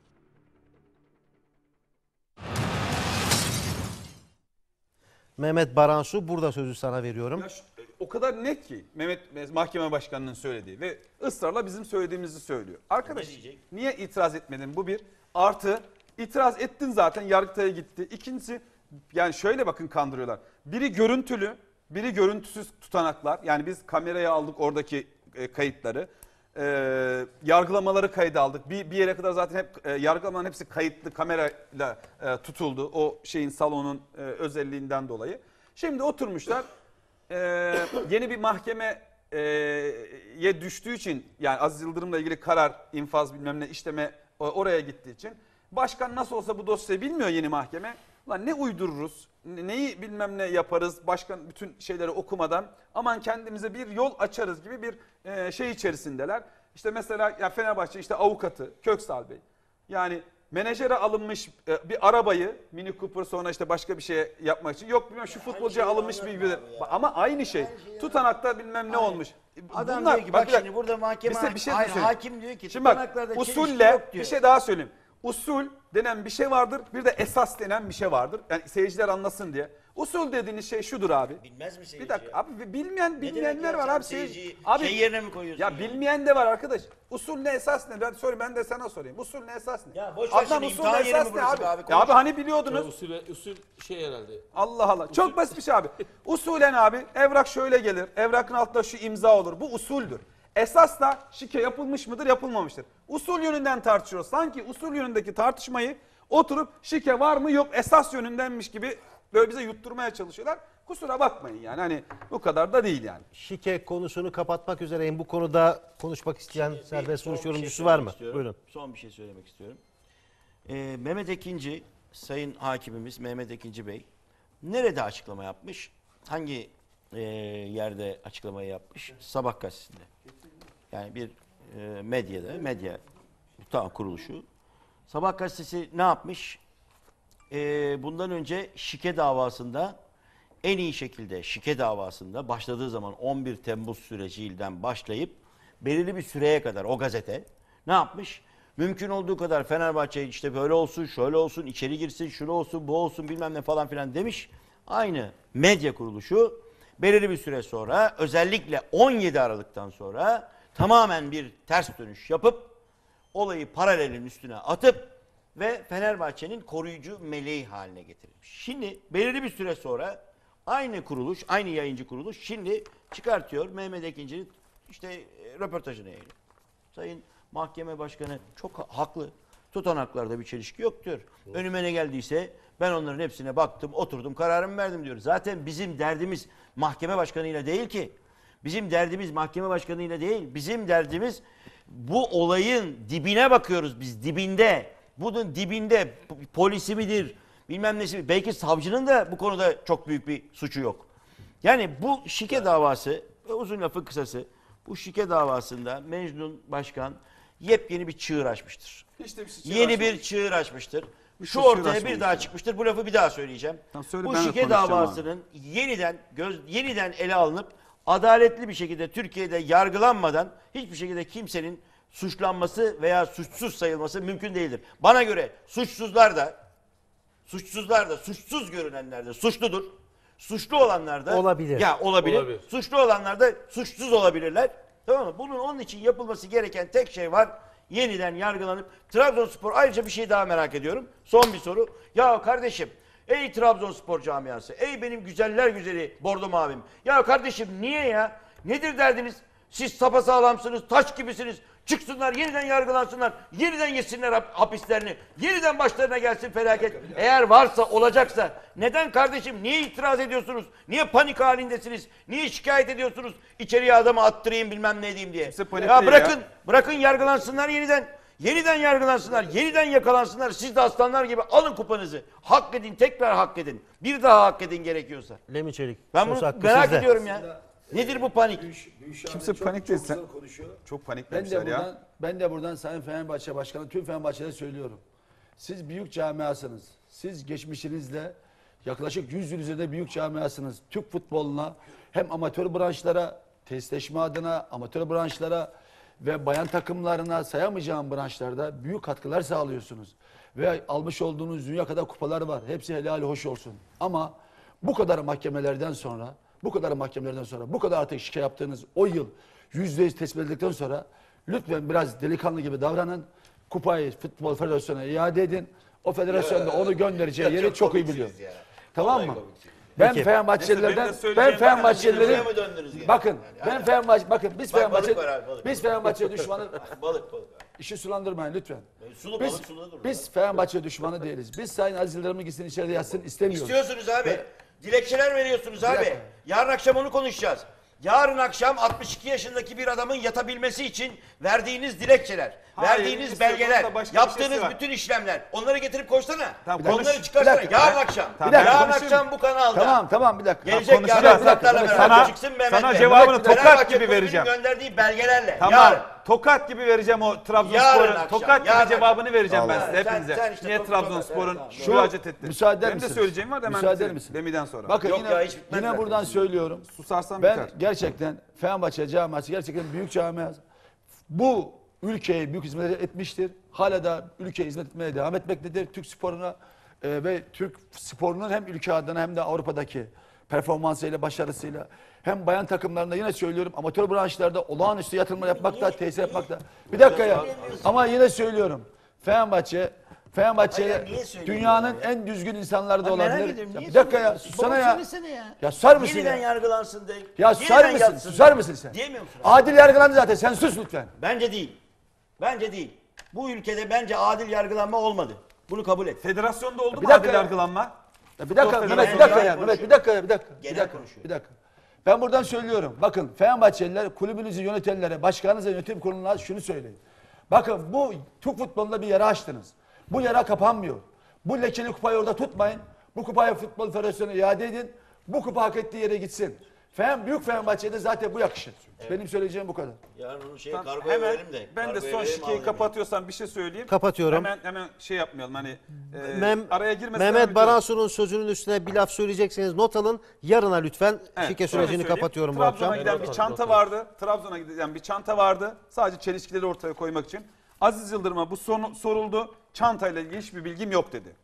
Mehmet Baransu burada sözü sana veriyorum. Ya şu- o kadar net ki Mehmet Mahkeme Başkanı'nın söylediği ve ısrarla bizim söylediğimizi söylüyor. Arkadaş niye itiraz etmedin bu bir. Artı itiraz ettin zaten Yargıtay'a gitti. İkincisi yani şöyle bakın kandırıyorlar. Biri görüntülü, biri görüntüsüz tutanaklar. Yani biz kameraya aldık oradaki e, kayıtları. E, yargılamaları kayda aldık. Bir, bir yere kadar zaten hep e, yargılamaların hepsi kayıtlı kamerayla e, tutuldu. O şeyin salonun e, özelliğinden dolayı. Şimdi oturmuşlar e, yeni bir mahkemeye düştüğü için yani Aziz Yıldırım'la ilgili karar, infaz bilmem ne işleme oraya gittiği için başkan nasıl olsa bu dosyayı bilmiyor yeni mahkeme. Lan ne uydururuz, ne- neyi bilmem ne yaparız, başkan bütün şeyleri okumadan aman kendimize bir yol açarız gibi bir e, şey içerisindeler. İşte mesela ya Fenerbahçe işte avukatı Köksal Bey. Yani menajere alınmış e, bir arabayı Mini Cooper sonra işte başka bir şey yapmak için yok bilmem şu futbolcuya alınmış bir bir ama aynı şey. Tutanakta bilmem ne olmuş. Adam Bunlar- diyor ki bak, bir dakika. şimdi burada mahkeme Bir şey- bir şey hayır, söyleyeyim. hakim diyor ki Şimdi bak tutanaklarda çelişki usulle yok diyor. bir şey daha söyleyeyim. Usul denen bir şey vardır. Bir de esas denen bir şey vardır. Yani seyirciler anlasın diye. Usul dediğiniz şey şudur abi. Bilmez mi seyirci Bir dakika ya? abi bilmeyen bilmeyenler ya? var abi. Seyirci- abi şey yerine mi koyuyorsun Ya ya? bilmeyen de var arkadaş. Usul ne esas ne? Ben sorayım ben de sana sorayım. Usul ne esas ne? Ya boş ver Adnan şimdi, usul imtihan ne esas ne abi? abi? Ya abi hani biliyordunuz. Usul, usul şey herhalde. Allah Allah. Çok basit bir şey abi. Usulen abi evrak şöyle gelir. Evrakın altında şu imza olur. Bu usuldür. Esas da şike yapılmış mıdır yapılmamıştır. Usul yönünden tartışıyoruz. Sanki usul yönündeki tartışmayı oturup şike var mı yok esas yönündenmiş gibi böyle bize yutturmaya çalışıyorlar. Kusura bakmayın yani hani bu kadar da değil yani. Şike konusunu kapatmak üzereyim. Bu konuda konuşmak isteyen Bir serbest son vuruş bir şey yorumcusu söylemek var mı? istiyorum. Buyurun. Son bir şey söylemek istiyorum. Ee, Mehmet Ekinci, Sayın Hakimimiz Mehmet Ekinci Bey nerede açıklama yapmış? Hangi e, yerde açıklamayı yapmış? Sabah gazetesinde. Yani bir e, medyada, medya tam kuruluşu. Sabah gazetesi ne yapmış? Ee, bundan önce şike davasında en iyi şekilde şike davasında başladığı zaman 11 Temmuz sürecinden başlayıp belirli bir süreye kadar o gazete ne yapmış? Mümkün olduğu kadar Fenerbahçe işte böyle olsun, şöyle olsun, içeri girsin, şunu olsun, bu olsun bilmem ne falan filan demiş. Aynı medya kuruluşu belirli bir süre sonra özellikle 17 Aralık'tan sonra tamamen bir ters dönüş yapıp olayı paralelin üstüne atıp ve Fenerbahçe'nin koruyucu meleği haline getirilmiş. Şimdi belirli bir süre sonra aynı kuruluş, aynı yayıncı kuruluş şimdi çıkartıyor Mehmet Ekinci'nin işte e, röportajını yayınlıyor. Sayın Mahkeme Başkanı çok ha- haklı. Tutanaklarda bir çelişki yok diyor. Önüme ne geldiyse ben onların hepsine baktım, oturdum, kararımı verdim diyor. Zaten bizim derdimiz mahkeme başkanıyla değil ki. Bizim derdimiz mahkeme başkanıyla değil. Bizim derdimiz bu olayın dibine bakıyoruz biz dibinde. Bunun dibinde polisi midir bilmem nesi? Belki savcının da bu konuda çok büyük bir suçu yok. Yani bu şike davası ve uzun lafın kısası bu şike davasında Mecnun Başkan yepyeni bir çığır açmıştır. Hiç de bir şey Yeni açmamış. bir çığır açmıştır. Hiç Şu ortaya bir daha çıkmıştır. Bu lafı bir daha söyleyeceğim. Tamam, söyle, bu şike konuşacağım abi. davasının yeniden göz yeniden ele alınıp adaletli bir şekilde Türkiye'de yargılanmadan hiçbir şekilde kimsenin suçlanması veya suçsuz sayılması mümkün değildir. Bana göre suçsuzlar da suçsuzlar da suçsuz görünenler de suçludur. Suçlu olanlar da Olabilir. Ya olabilir. Olabilir. Suçlu olanlar da suçsuz olabilirler. Tamam mı? Bunun onun için yapılması gereken tek şey var. Yeniden yargılanıp Trabzonspor ayrıca bir şey daha merak ediyorum. Son bir soru. Ya kardeşim ey Trabzonspor camiası, ey benim güzeller güzeli bordo mavim. Ya kardeşim niye ya? Nedir derdiniz? Siz sapasağlamsınız, taş gibisiniz. Çıksınlar, yeniden yargılansınlar, yeniden yesinler hap- hapislerini, yeniden başlarına gelsin felaket. Eğer varsa, olacaksa neden kardeşim, niye itiraz ediyorsunuz? Niye panik halindesiniz? Niye şikayet ediyorsunuz? İçeriye adamı attırayım bilmem ne edeyim diye. Ya bırakın, ya. bırakın yargılansınlar yeniden. Yeniden yargılansınlar, yeniden yakalansınlar. Siz de aslanlar gibi alın kupanızı. Hak edin, tekrar hak edin. Bir daha hak edin gerekiyorsa. Lemi Çelik. Ben bunu merak sizde. ediyorum ya. Nedir bu panik? Kimse panik değil. Sen-. Çok Ben paniklemişler de ya. buradan ben de buradan Sayın Fenerbahçe Başkanı tüm Fenerbahçe'de söylüyorum. Siz büyük camiasınız. Siz geçmişinizle yaklaşık 100 yıl üzerinde büyük camiasınız. Türk futboluna hem amatör branşlara, testleşme adına amatör branşlara ve bayan takımlarına sayamayacağım branşlarda büyük katkılar sağlıyorsunuz. Ve almış olduğunuz dünya kadar kupalar var. Hepsi helal hoş olsun. Ama bu kadar mahkemelerden sonra bu kadar mahkemelerden sonra, bu kadar artık şike yaptığınız o yıl yüzde yüz tespit edildikten sonra lütfen biraz delikanlı gibi davranın. Kupayı Futbol Federasyonu'na iade edin. O federasyon da onu göndereceği yeri çok iyi biliyor. Tamam mı? Ben Peki. Neyse, Fenerbahçelilerden benim de söyleyeceğim ben döndünüz gene? bakın Yani, ben yani. Fenerbahçe bakın biz Bak, Fenerbahçe balık var abi, balık. biz Fenerbahçe düşmanı [laughs] Balık balık. işi sulandırmayın lütfen. Sulu Biz, balık suludur. biz Fenerbahçe düşmanı değiliz. Biz Sayın Aziz Yıldırım'ın gitsin içeride yatsın istemiyoruz. İstiyorsunuz abi. Dilekçeler veriyorsunuz abi. dakika. Yarın akşam onu konuşacağız. Yarın akşam 62 yaşındaki bir adamın yatabilmesi için verdiğiniz dilekçeler, Hayır, verdiğiniz belgeler, bunun da başka bir yaptığınız şeysi var. bütün işlemler. Onları getirip koşsana. Tamam, konuş. Onları çıkarsana. Bir dakika. Yarın akşam. Tamam, Yarın konuşayım. akşam bu kanalda. Tamam tamam bir dakika. Gelecek konuşacağız. yarın Bir dakika, beraber bir dakika. Sana- çıksın Mehmet sana cevabını Fenerbahçe tokat gibi kulübünün vereceğim. gönderdiği belgelerle. Tamam. Yarın. Tokat gibi vereceğim o Yarın Trabzonspor'un. akşam, Tokat gibi yarın cevabını vereceğim ben size Sen- hepinize. sen işte Niye tokat- Trabzonspor'un evet, şu tamam. müracaat etti? Müsaade eder Benim de misiniz? söyleyeceğim var da hemen Müsaade bitireyim. eder misiniz? Demiden sonra. Bakın Yok yine, ya, hiç bitmez yine zaten. buradan söylüyorum. Susarsan Ben biter. gerçekten Fenerbahçe camiası gerçekten büyük camiası. Bu ülkeye büyük hizmet etmiştir. Hala da ülkeye hizmet etmeye devam etmektedir. Türk sporuna e, ve Türk sporunun hem ülke adına hem de Avrupa'daki performansıyla, başarısıyla hem bayan takımlarında yine söylüyorum amatör branşlarda olağanüstü yatırımlar yapmakta, tesis yapmakta. Bir dakika ya. Ama yine söylüyorum. Fenerbahçe Fenerbahçe Hayır, dünyanın ya? en düzgün insanları da olabilir. ediyorum, Ya bir dakika ya. Susana ya. ya. Ya susar mısın Yeniden ya? yargılansın de. Ya susar mısın? Susar mısın sen? Diyemiyor musun? Adil yargılandı zaten. Sen sus lütfen. Bence değil. Bence değil. Bu ülkede bence adil yargılanma olmadı. Bunu kabul et. Federasyonda oldu Bir mu dakika adil ya. yargılanma? Ya bir dakika Mehmet bir dakika ya. Mehmet bir dakika ya. Bir dakika. Bir dakika. konuşuyor. Bir dakika. Ben buradan söylüyorum. Bakın Fenerbahçeliler kulübünüzü yönetenlere, başkanınıza, yönetim kuruluna şunu söyleyin. Bakın bu Türk futbolunda bir yara açtınız. Bu yara kapanmıyor. Bu lekeli kupayı orada tutmayın. Bu kupayı Futbol Federasyonu'na iade edin. Bu kupa hak ettiği yere gitsin. Fen, büyük Fenerbahçe'de zaten bu yakışır. Benim söyleyeceğim bu kadar. Yarın onu şey Tamam, kargoya hemen verelim de. ben de kargoya son verelim, şikeyi kapatıyorsam bir şey söyleyeyim. Kapatıyorum. Hemen hemen şey yapmayalım hani e, Mem- araya girmeden Mehmet bitirelim. Baransu'nun sözünün üstüne bir laf söyleyecekseniz not alın. Yarına lütfen Evet, şike şöyle sürecini söyleyeyim. kapatıyorum bu Trabzon'a akşam. giden bir çanta vardı. Trabzon'a giden bir çanta vardı. Sadece çelişkileri ortaya koymak için. Aziz Yıldırım'a bu sonu- soruldu. Çantayla ilgili hiçbir bilgim yok dedi.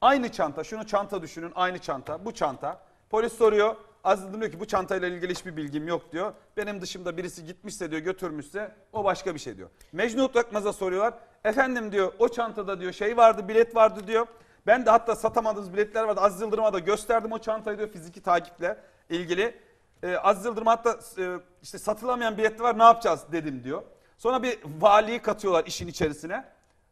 Aynı çanta, şunu çanta düşünün, aynı çanta, bu çanta. Polis soruyor. Yıldırım diyor ki bu çantayla ilgili hiçbir bilgim yok diyor. Benim dışımda birisi gitmişse diyor götürmüşse o başka bir şey diyor. Mecnun Akmaz'a soruyorlar. Efendim diyor o çantada diyor şey vardı bilet vardı diyor. Ben de hatta satamadığımız biletler vardı. Aziz Yıldırım'a da gösterdim o çantayı diyor fiziki takiple ilgili. Ee, Aziz Yıldırım hatta e, işte satılamayan bilet var ne yapacağız dedim diyor. Sonra bir valiyi katıyorlar işin içerisine.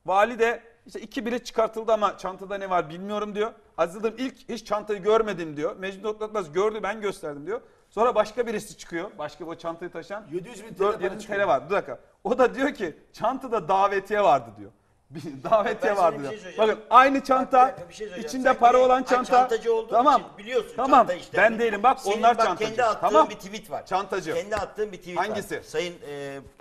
Vali de işte iki bilet çıkartıldı ama çantada ne var bilmiyorum diyor. Aziz Yıldırım ilk hiç çantayı görmedim diyor. Mecnun Otlatmaz gördü ben gösterdim diyor. Sonra başka birisi çıkıyor. Başka bu çantayı taşıyan. 700 bin TL 4 para 700 çıkıyor. TL var. Bir dakika. O da diyor ki çantada davetiye vardı diyor. [laughs] Bir davetiye Ben sana vardı bir diyor. şey söyleyeceğim. Bakın aynı çanta bir dakika, bir şey söyleyeceğim. içinde Sen para bir- olan Ay, çanta. çantacı olduğun tamam. için biliyorsun Tamam. çanta işte. Ben değilim bak Senin onlar bak çantacı. kendi attığın tamam. bir tweet var. Çantacı. Kendi attığın bir tweet var. Hangisi? Sayın e,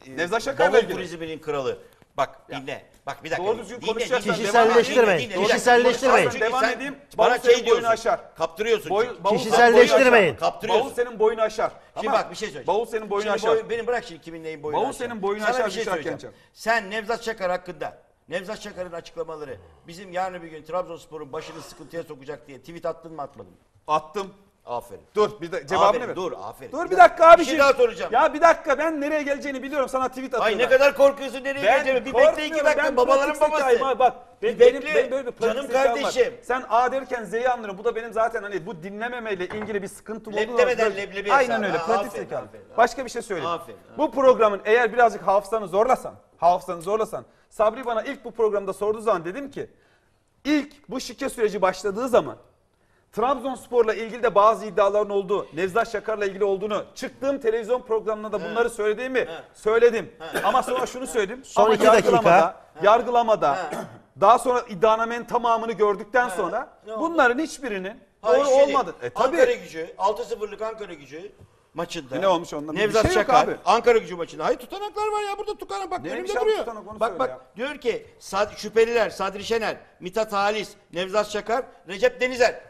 e, Nevzat Şakar'la bavul ilgili. turizminin kralı. Bak dinle. Bak bir dakika. Doğru düzgün Dinle, konuşacaksan dinle, devam dinle, Kişiselleştirmeyin. dinle, dinle. Dakika, Kişiselleştirmeyin. Devam edeyim. Bana Bavul senin şey diyorsun. boyunu aşar. Kaptırıyorsun. Boy, çünkü. bavul Kişiselleştirmeyin. Kaptırıyorsun. Bavul senin boyunu aşar. Şimdi bak bir şey söyleyeceğim. Bavul senin boyunu Şimdi aşar. boy- benim bırak şimdi kimin neyin boyunu Bavul aşar. senin boyunu Sana aşar bir şey söyleyeceğim. Sen Nevzat Çakar hakkında Nevzat Çakar'ın açıklamaları bizim yarın bir gün Trabzonspor'un başını sıkıntıya sokacak diye tweet attın mı atmadın mı? Attım. Aferin. Dur bir de cevabını Aferin, ver. dur, aferin. Dur Bir dakika, abi. bir şey daha soracağım. Ya bir dakika ben nereye geleceğini biliyorum sana tweet atıyorum. Ay ne kadar korkuyorsun nereye geleceğimi. Bir bekle iki dakika babaların babası. Abi bak ben, benim, bekle. benim böyle bir pratik Canım zekam var. kardeşim. Sen A derken Z'yi anlıyorum. Bu da benim zaten hani bu dinlememeyle ilgili bir sıkıntım olduğu Leblemeden leblebi Aynen öyle Ha, pratik aferin, aferin, aferin. Başka bir şey söyleyeyim. Aferin, aferin. Bu programın eğer birazcık hafızanı zorlasan, hafızanı zorlasan. Sabri bana ilk bu programda sorduğu zaman dedim ki ilk bu şike süreci başladığı zaman Trabzonspor'la ilgili de bazı iddiaların olduğu, Nevzat Şakar'la ilgili olduğunu, çıktığım televizyon programında da bunları söylediğimi söyledim. Ama sonra şunu söyledim. Son ama iki dakika. yargılamada, yargılamada daha sonra iddianamenin tamamını gördükten sonra Ne oldu? bunların hiçbirinin Hayır, doğru şey, olmadı. E tabii. Ankara gücü 6-0'lık Ankara gücü maçında. Ne olmuş ondan? Bir Nevzat şey yok Şakar abi. Ankara gücü maçında. Hayır tutanaklar var ya burada tutanak bak Neymiş önümde abi duruyor. tutanak, onu bak bak ya. diyor ki Sad- şüpheliler Sadri Şener, Mithat Halis, Nevzat Şakar, Recep Denizer.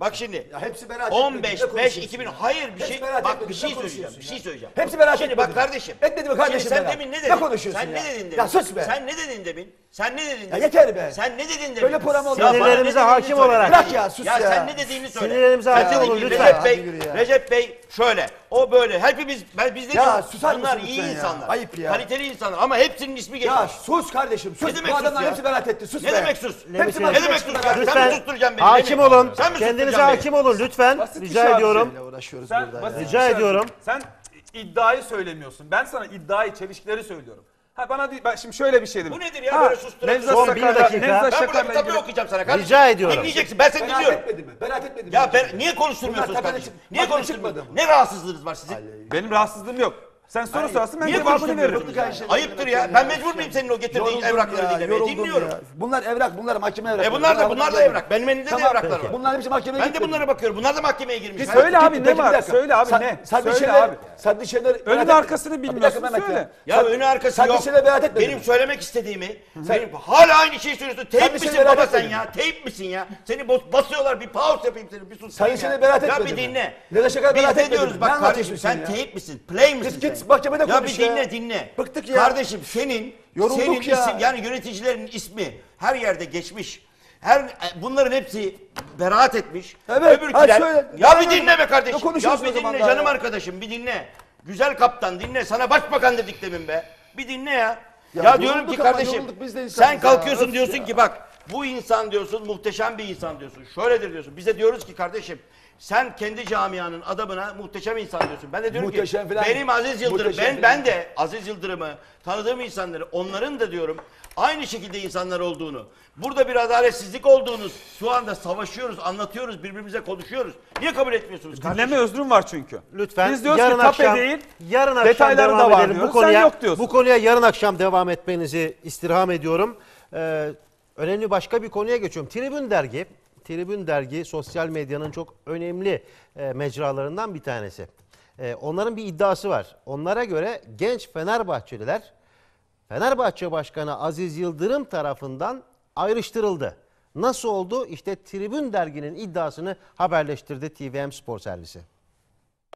Bak şimdi. Ya hepsi beraat etmedi. 15 Ne 5 konuşuyorsun 2000 ya? hayır bir şey bak bir ne şey söyleyeceğim. Bir şey söyleyeceğim. Hepsi beraat Şimdi bak kardeşim. Etmedi mi kardeşim Şimdi sen demin ne Ne dedin? konuşuyorsun sen ya? ne dedin demin? Ya sus be. Sen ne dedin demin? Sen ne dedin Ya demin? yeter be. Sen ne dedin demin? Böyle program ne Sinirlerimize hakim söyle. olarak. Bırak ya, sus ya. ya. sen ne dediğini söyle. Sinirlerimize hakim dedin olun lütfen. Recep Bey, ya. Recep Bey şöyle. O böyle. Hepimiz ben biz ne Ya susar Bunlar mısın iyi ya? insanlar. Ayıp ya. Kaliteli insanlar ama hepsinin ismi geçiyor. Ya sus kardeşim sus. Ne demek Bu sus adamlar ya? hepsi beraat etti. Sus ne be. demek sus? Hepsi Ne demek sus? Sen mi susturacaksın beni? hakim olun. Sen mi Kendinize hakim olun lütfen. Rica ediyorum. Rica ediyorum. Sen iddiayı söylemiyorsun. Ben sana iddiayı, çelişkileri söylüyorum. Ha bana değil, ben şimdi şöyle bir şey dedim. Bu nedir ya böyle susturan Nevzat Son bir dakika. Nevzat Ben burada Şakar'la kitabı ilgili- okuyacağım sana kardeşim. Rica ediyorum. Dinleyeceksin. Ben seni Beraat dinliyorum. etmedi mi? Beraat etmedi mi? Ya ben niye konuşturmuyorsunuz Bunlar tepeden kardeşim? çık- Niye konuşturmuyorsunuz? çıkmadı Ne rahatsızlığınız var sizin? Benim rahatsızlığım yok. Sen soru sorarsın ben Niye cevabını veririm. Ayşe- Ayıptır ya. Ben mecbur muyum senin o getirdiğin Yoruldum evrakları ya, dinlemeye? yoruldum Dinliyorum. ya. Bunlar evrak, bunlar mahkeme evrakları. E bunlar da Bunlar bunlar da evrak. Benim elimde de evraklar var. Bunların hepsi mahkemeye Ben de bunlara bakıyorum. Bunlar da mahkemeye girmiş. Bir Ben- söyle abi ne var? Söyle abi ne? Söyle Şener- abi. Sen dışarıda beraat Önün etmedin. arkasını bilmiyorsun, söyle. Ya Sen- önü arkası sen yok. dışarıda beraat etmedin Benim söylemek istediğimi, benim hala aynı şeyi söylüyorsun. Teyp misin merak baba sen ya? Teyp misin ya? Seni bas- basıyorlar bir pause yapayım seni bir sus. Sen ya. içine beraat Ya bir mi? dinle. Ne de şaka Biz beraat ne diyoruz mi? bak kardeşim sen sen ya? teyp misin? Play misin sen? git mahkemede Ya konuş bir ya. dinle dinle. Bıktık ya. Kardeşim senin Yorulduk senin ya. isim yani yöneticilerin ismi her yerde geçmiş. Her e, bunların hepsi beraat etmiş. Evet, Öbürküler. şöyle, ya ben bir dinle be kardeşim. Ya konuşuyorsun bir dinle canım ya? arkadaşım bir dinle. Güzel kaptan dinle. Sana başbakan dedik demin be. Bir dinle ya. Ya Ya, diyorum ki kardeşim biz sen ya. kalkıyorsun Öf diyorsun ya. ki bak bu insan diyorsun muhteşem bir insan diyorsun. Şöyledir diyorsun. Bize diyoruz ki kardeşim sen kendi camianın adamına muhteşem insan diyorsun. Ben de diyorum Muhteşem ki falan- benim Aziz Yıldırım ben falan. ben de Aziz Yıldırım'ı tanıdığım insanları onların da diyorum aynı şekilde insanlar olduğunu burada bir adaletsizlik olduğunu şu anda savaşıyoruz anlatıyoruz birbirimize konuşuyoruz. Niye kabul etmiyorsunuz kardeşim? Dinleme özrüm var çünkü. Lütfen Biz diyoruz yarın ki akşam değil. yarın akşam detayları devam da var edelim. diyoruz. Bu konuya Sen yok diyorsun. bu konuya yarın akşam devam etmenizi istirham ediyorum. Ee, önemli başka bir konuya geçiyorum. Tribün Dergi, Tribün Dergi sosyal medyanın çok önemli e, mecralarından bir tanesi. E, onların bir iddiası var. Onlara göre genç Fenerbahçeliler Fenerbahçe Başkanı Aziz Yıldırım tarafından ayrıştırıldı. Nasıl oldu? İşte Tribün Dergi'nin iddiasını haberleştirdi TVM Spor Servisi.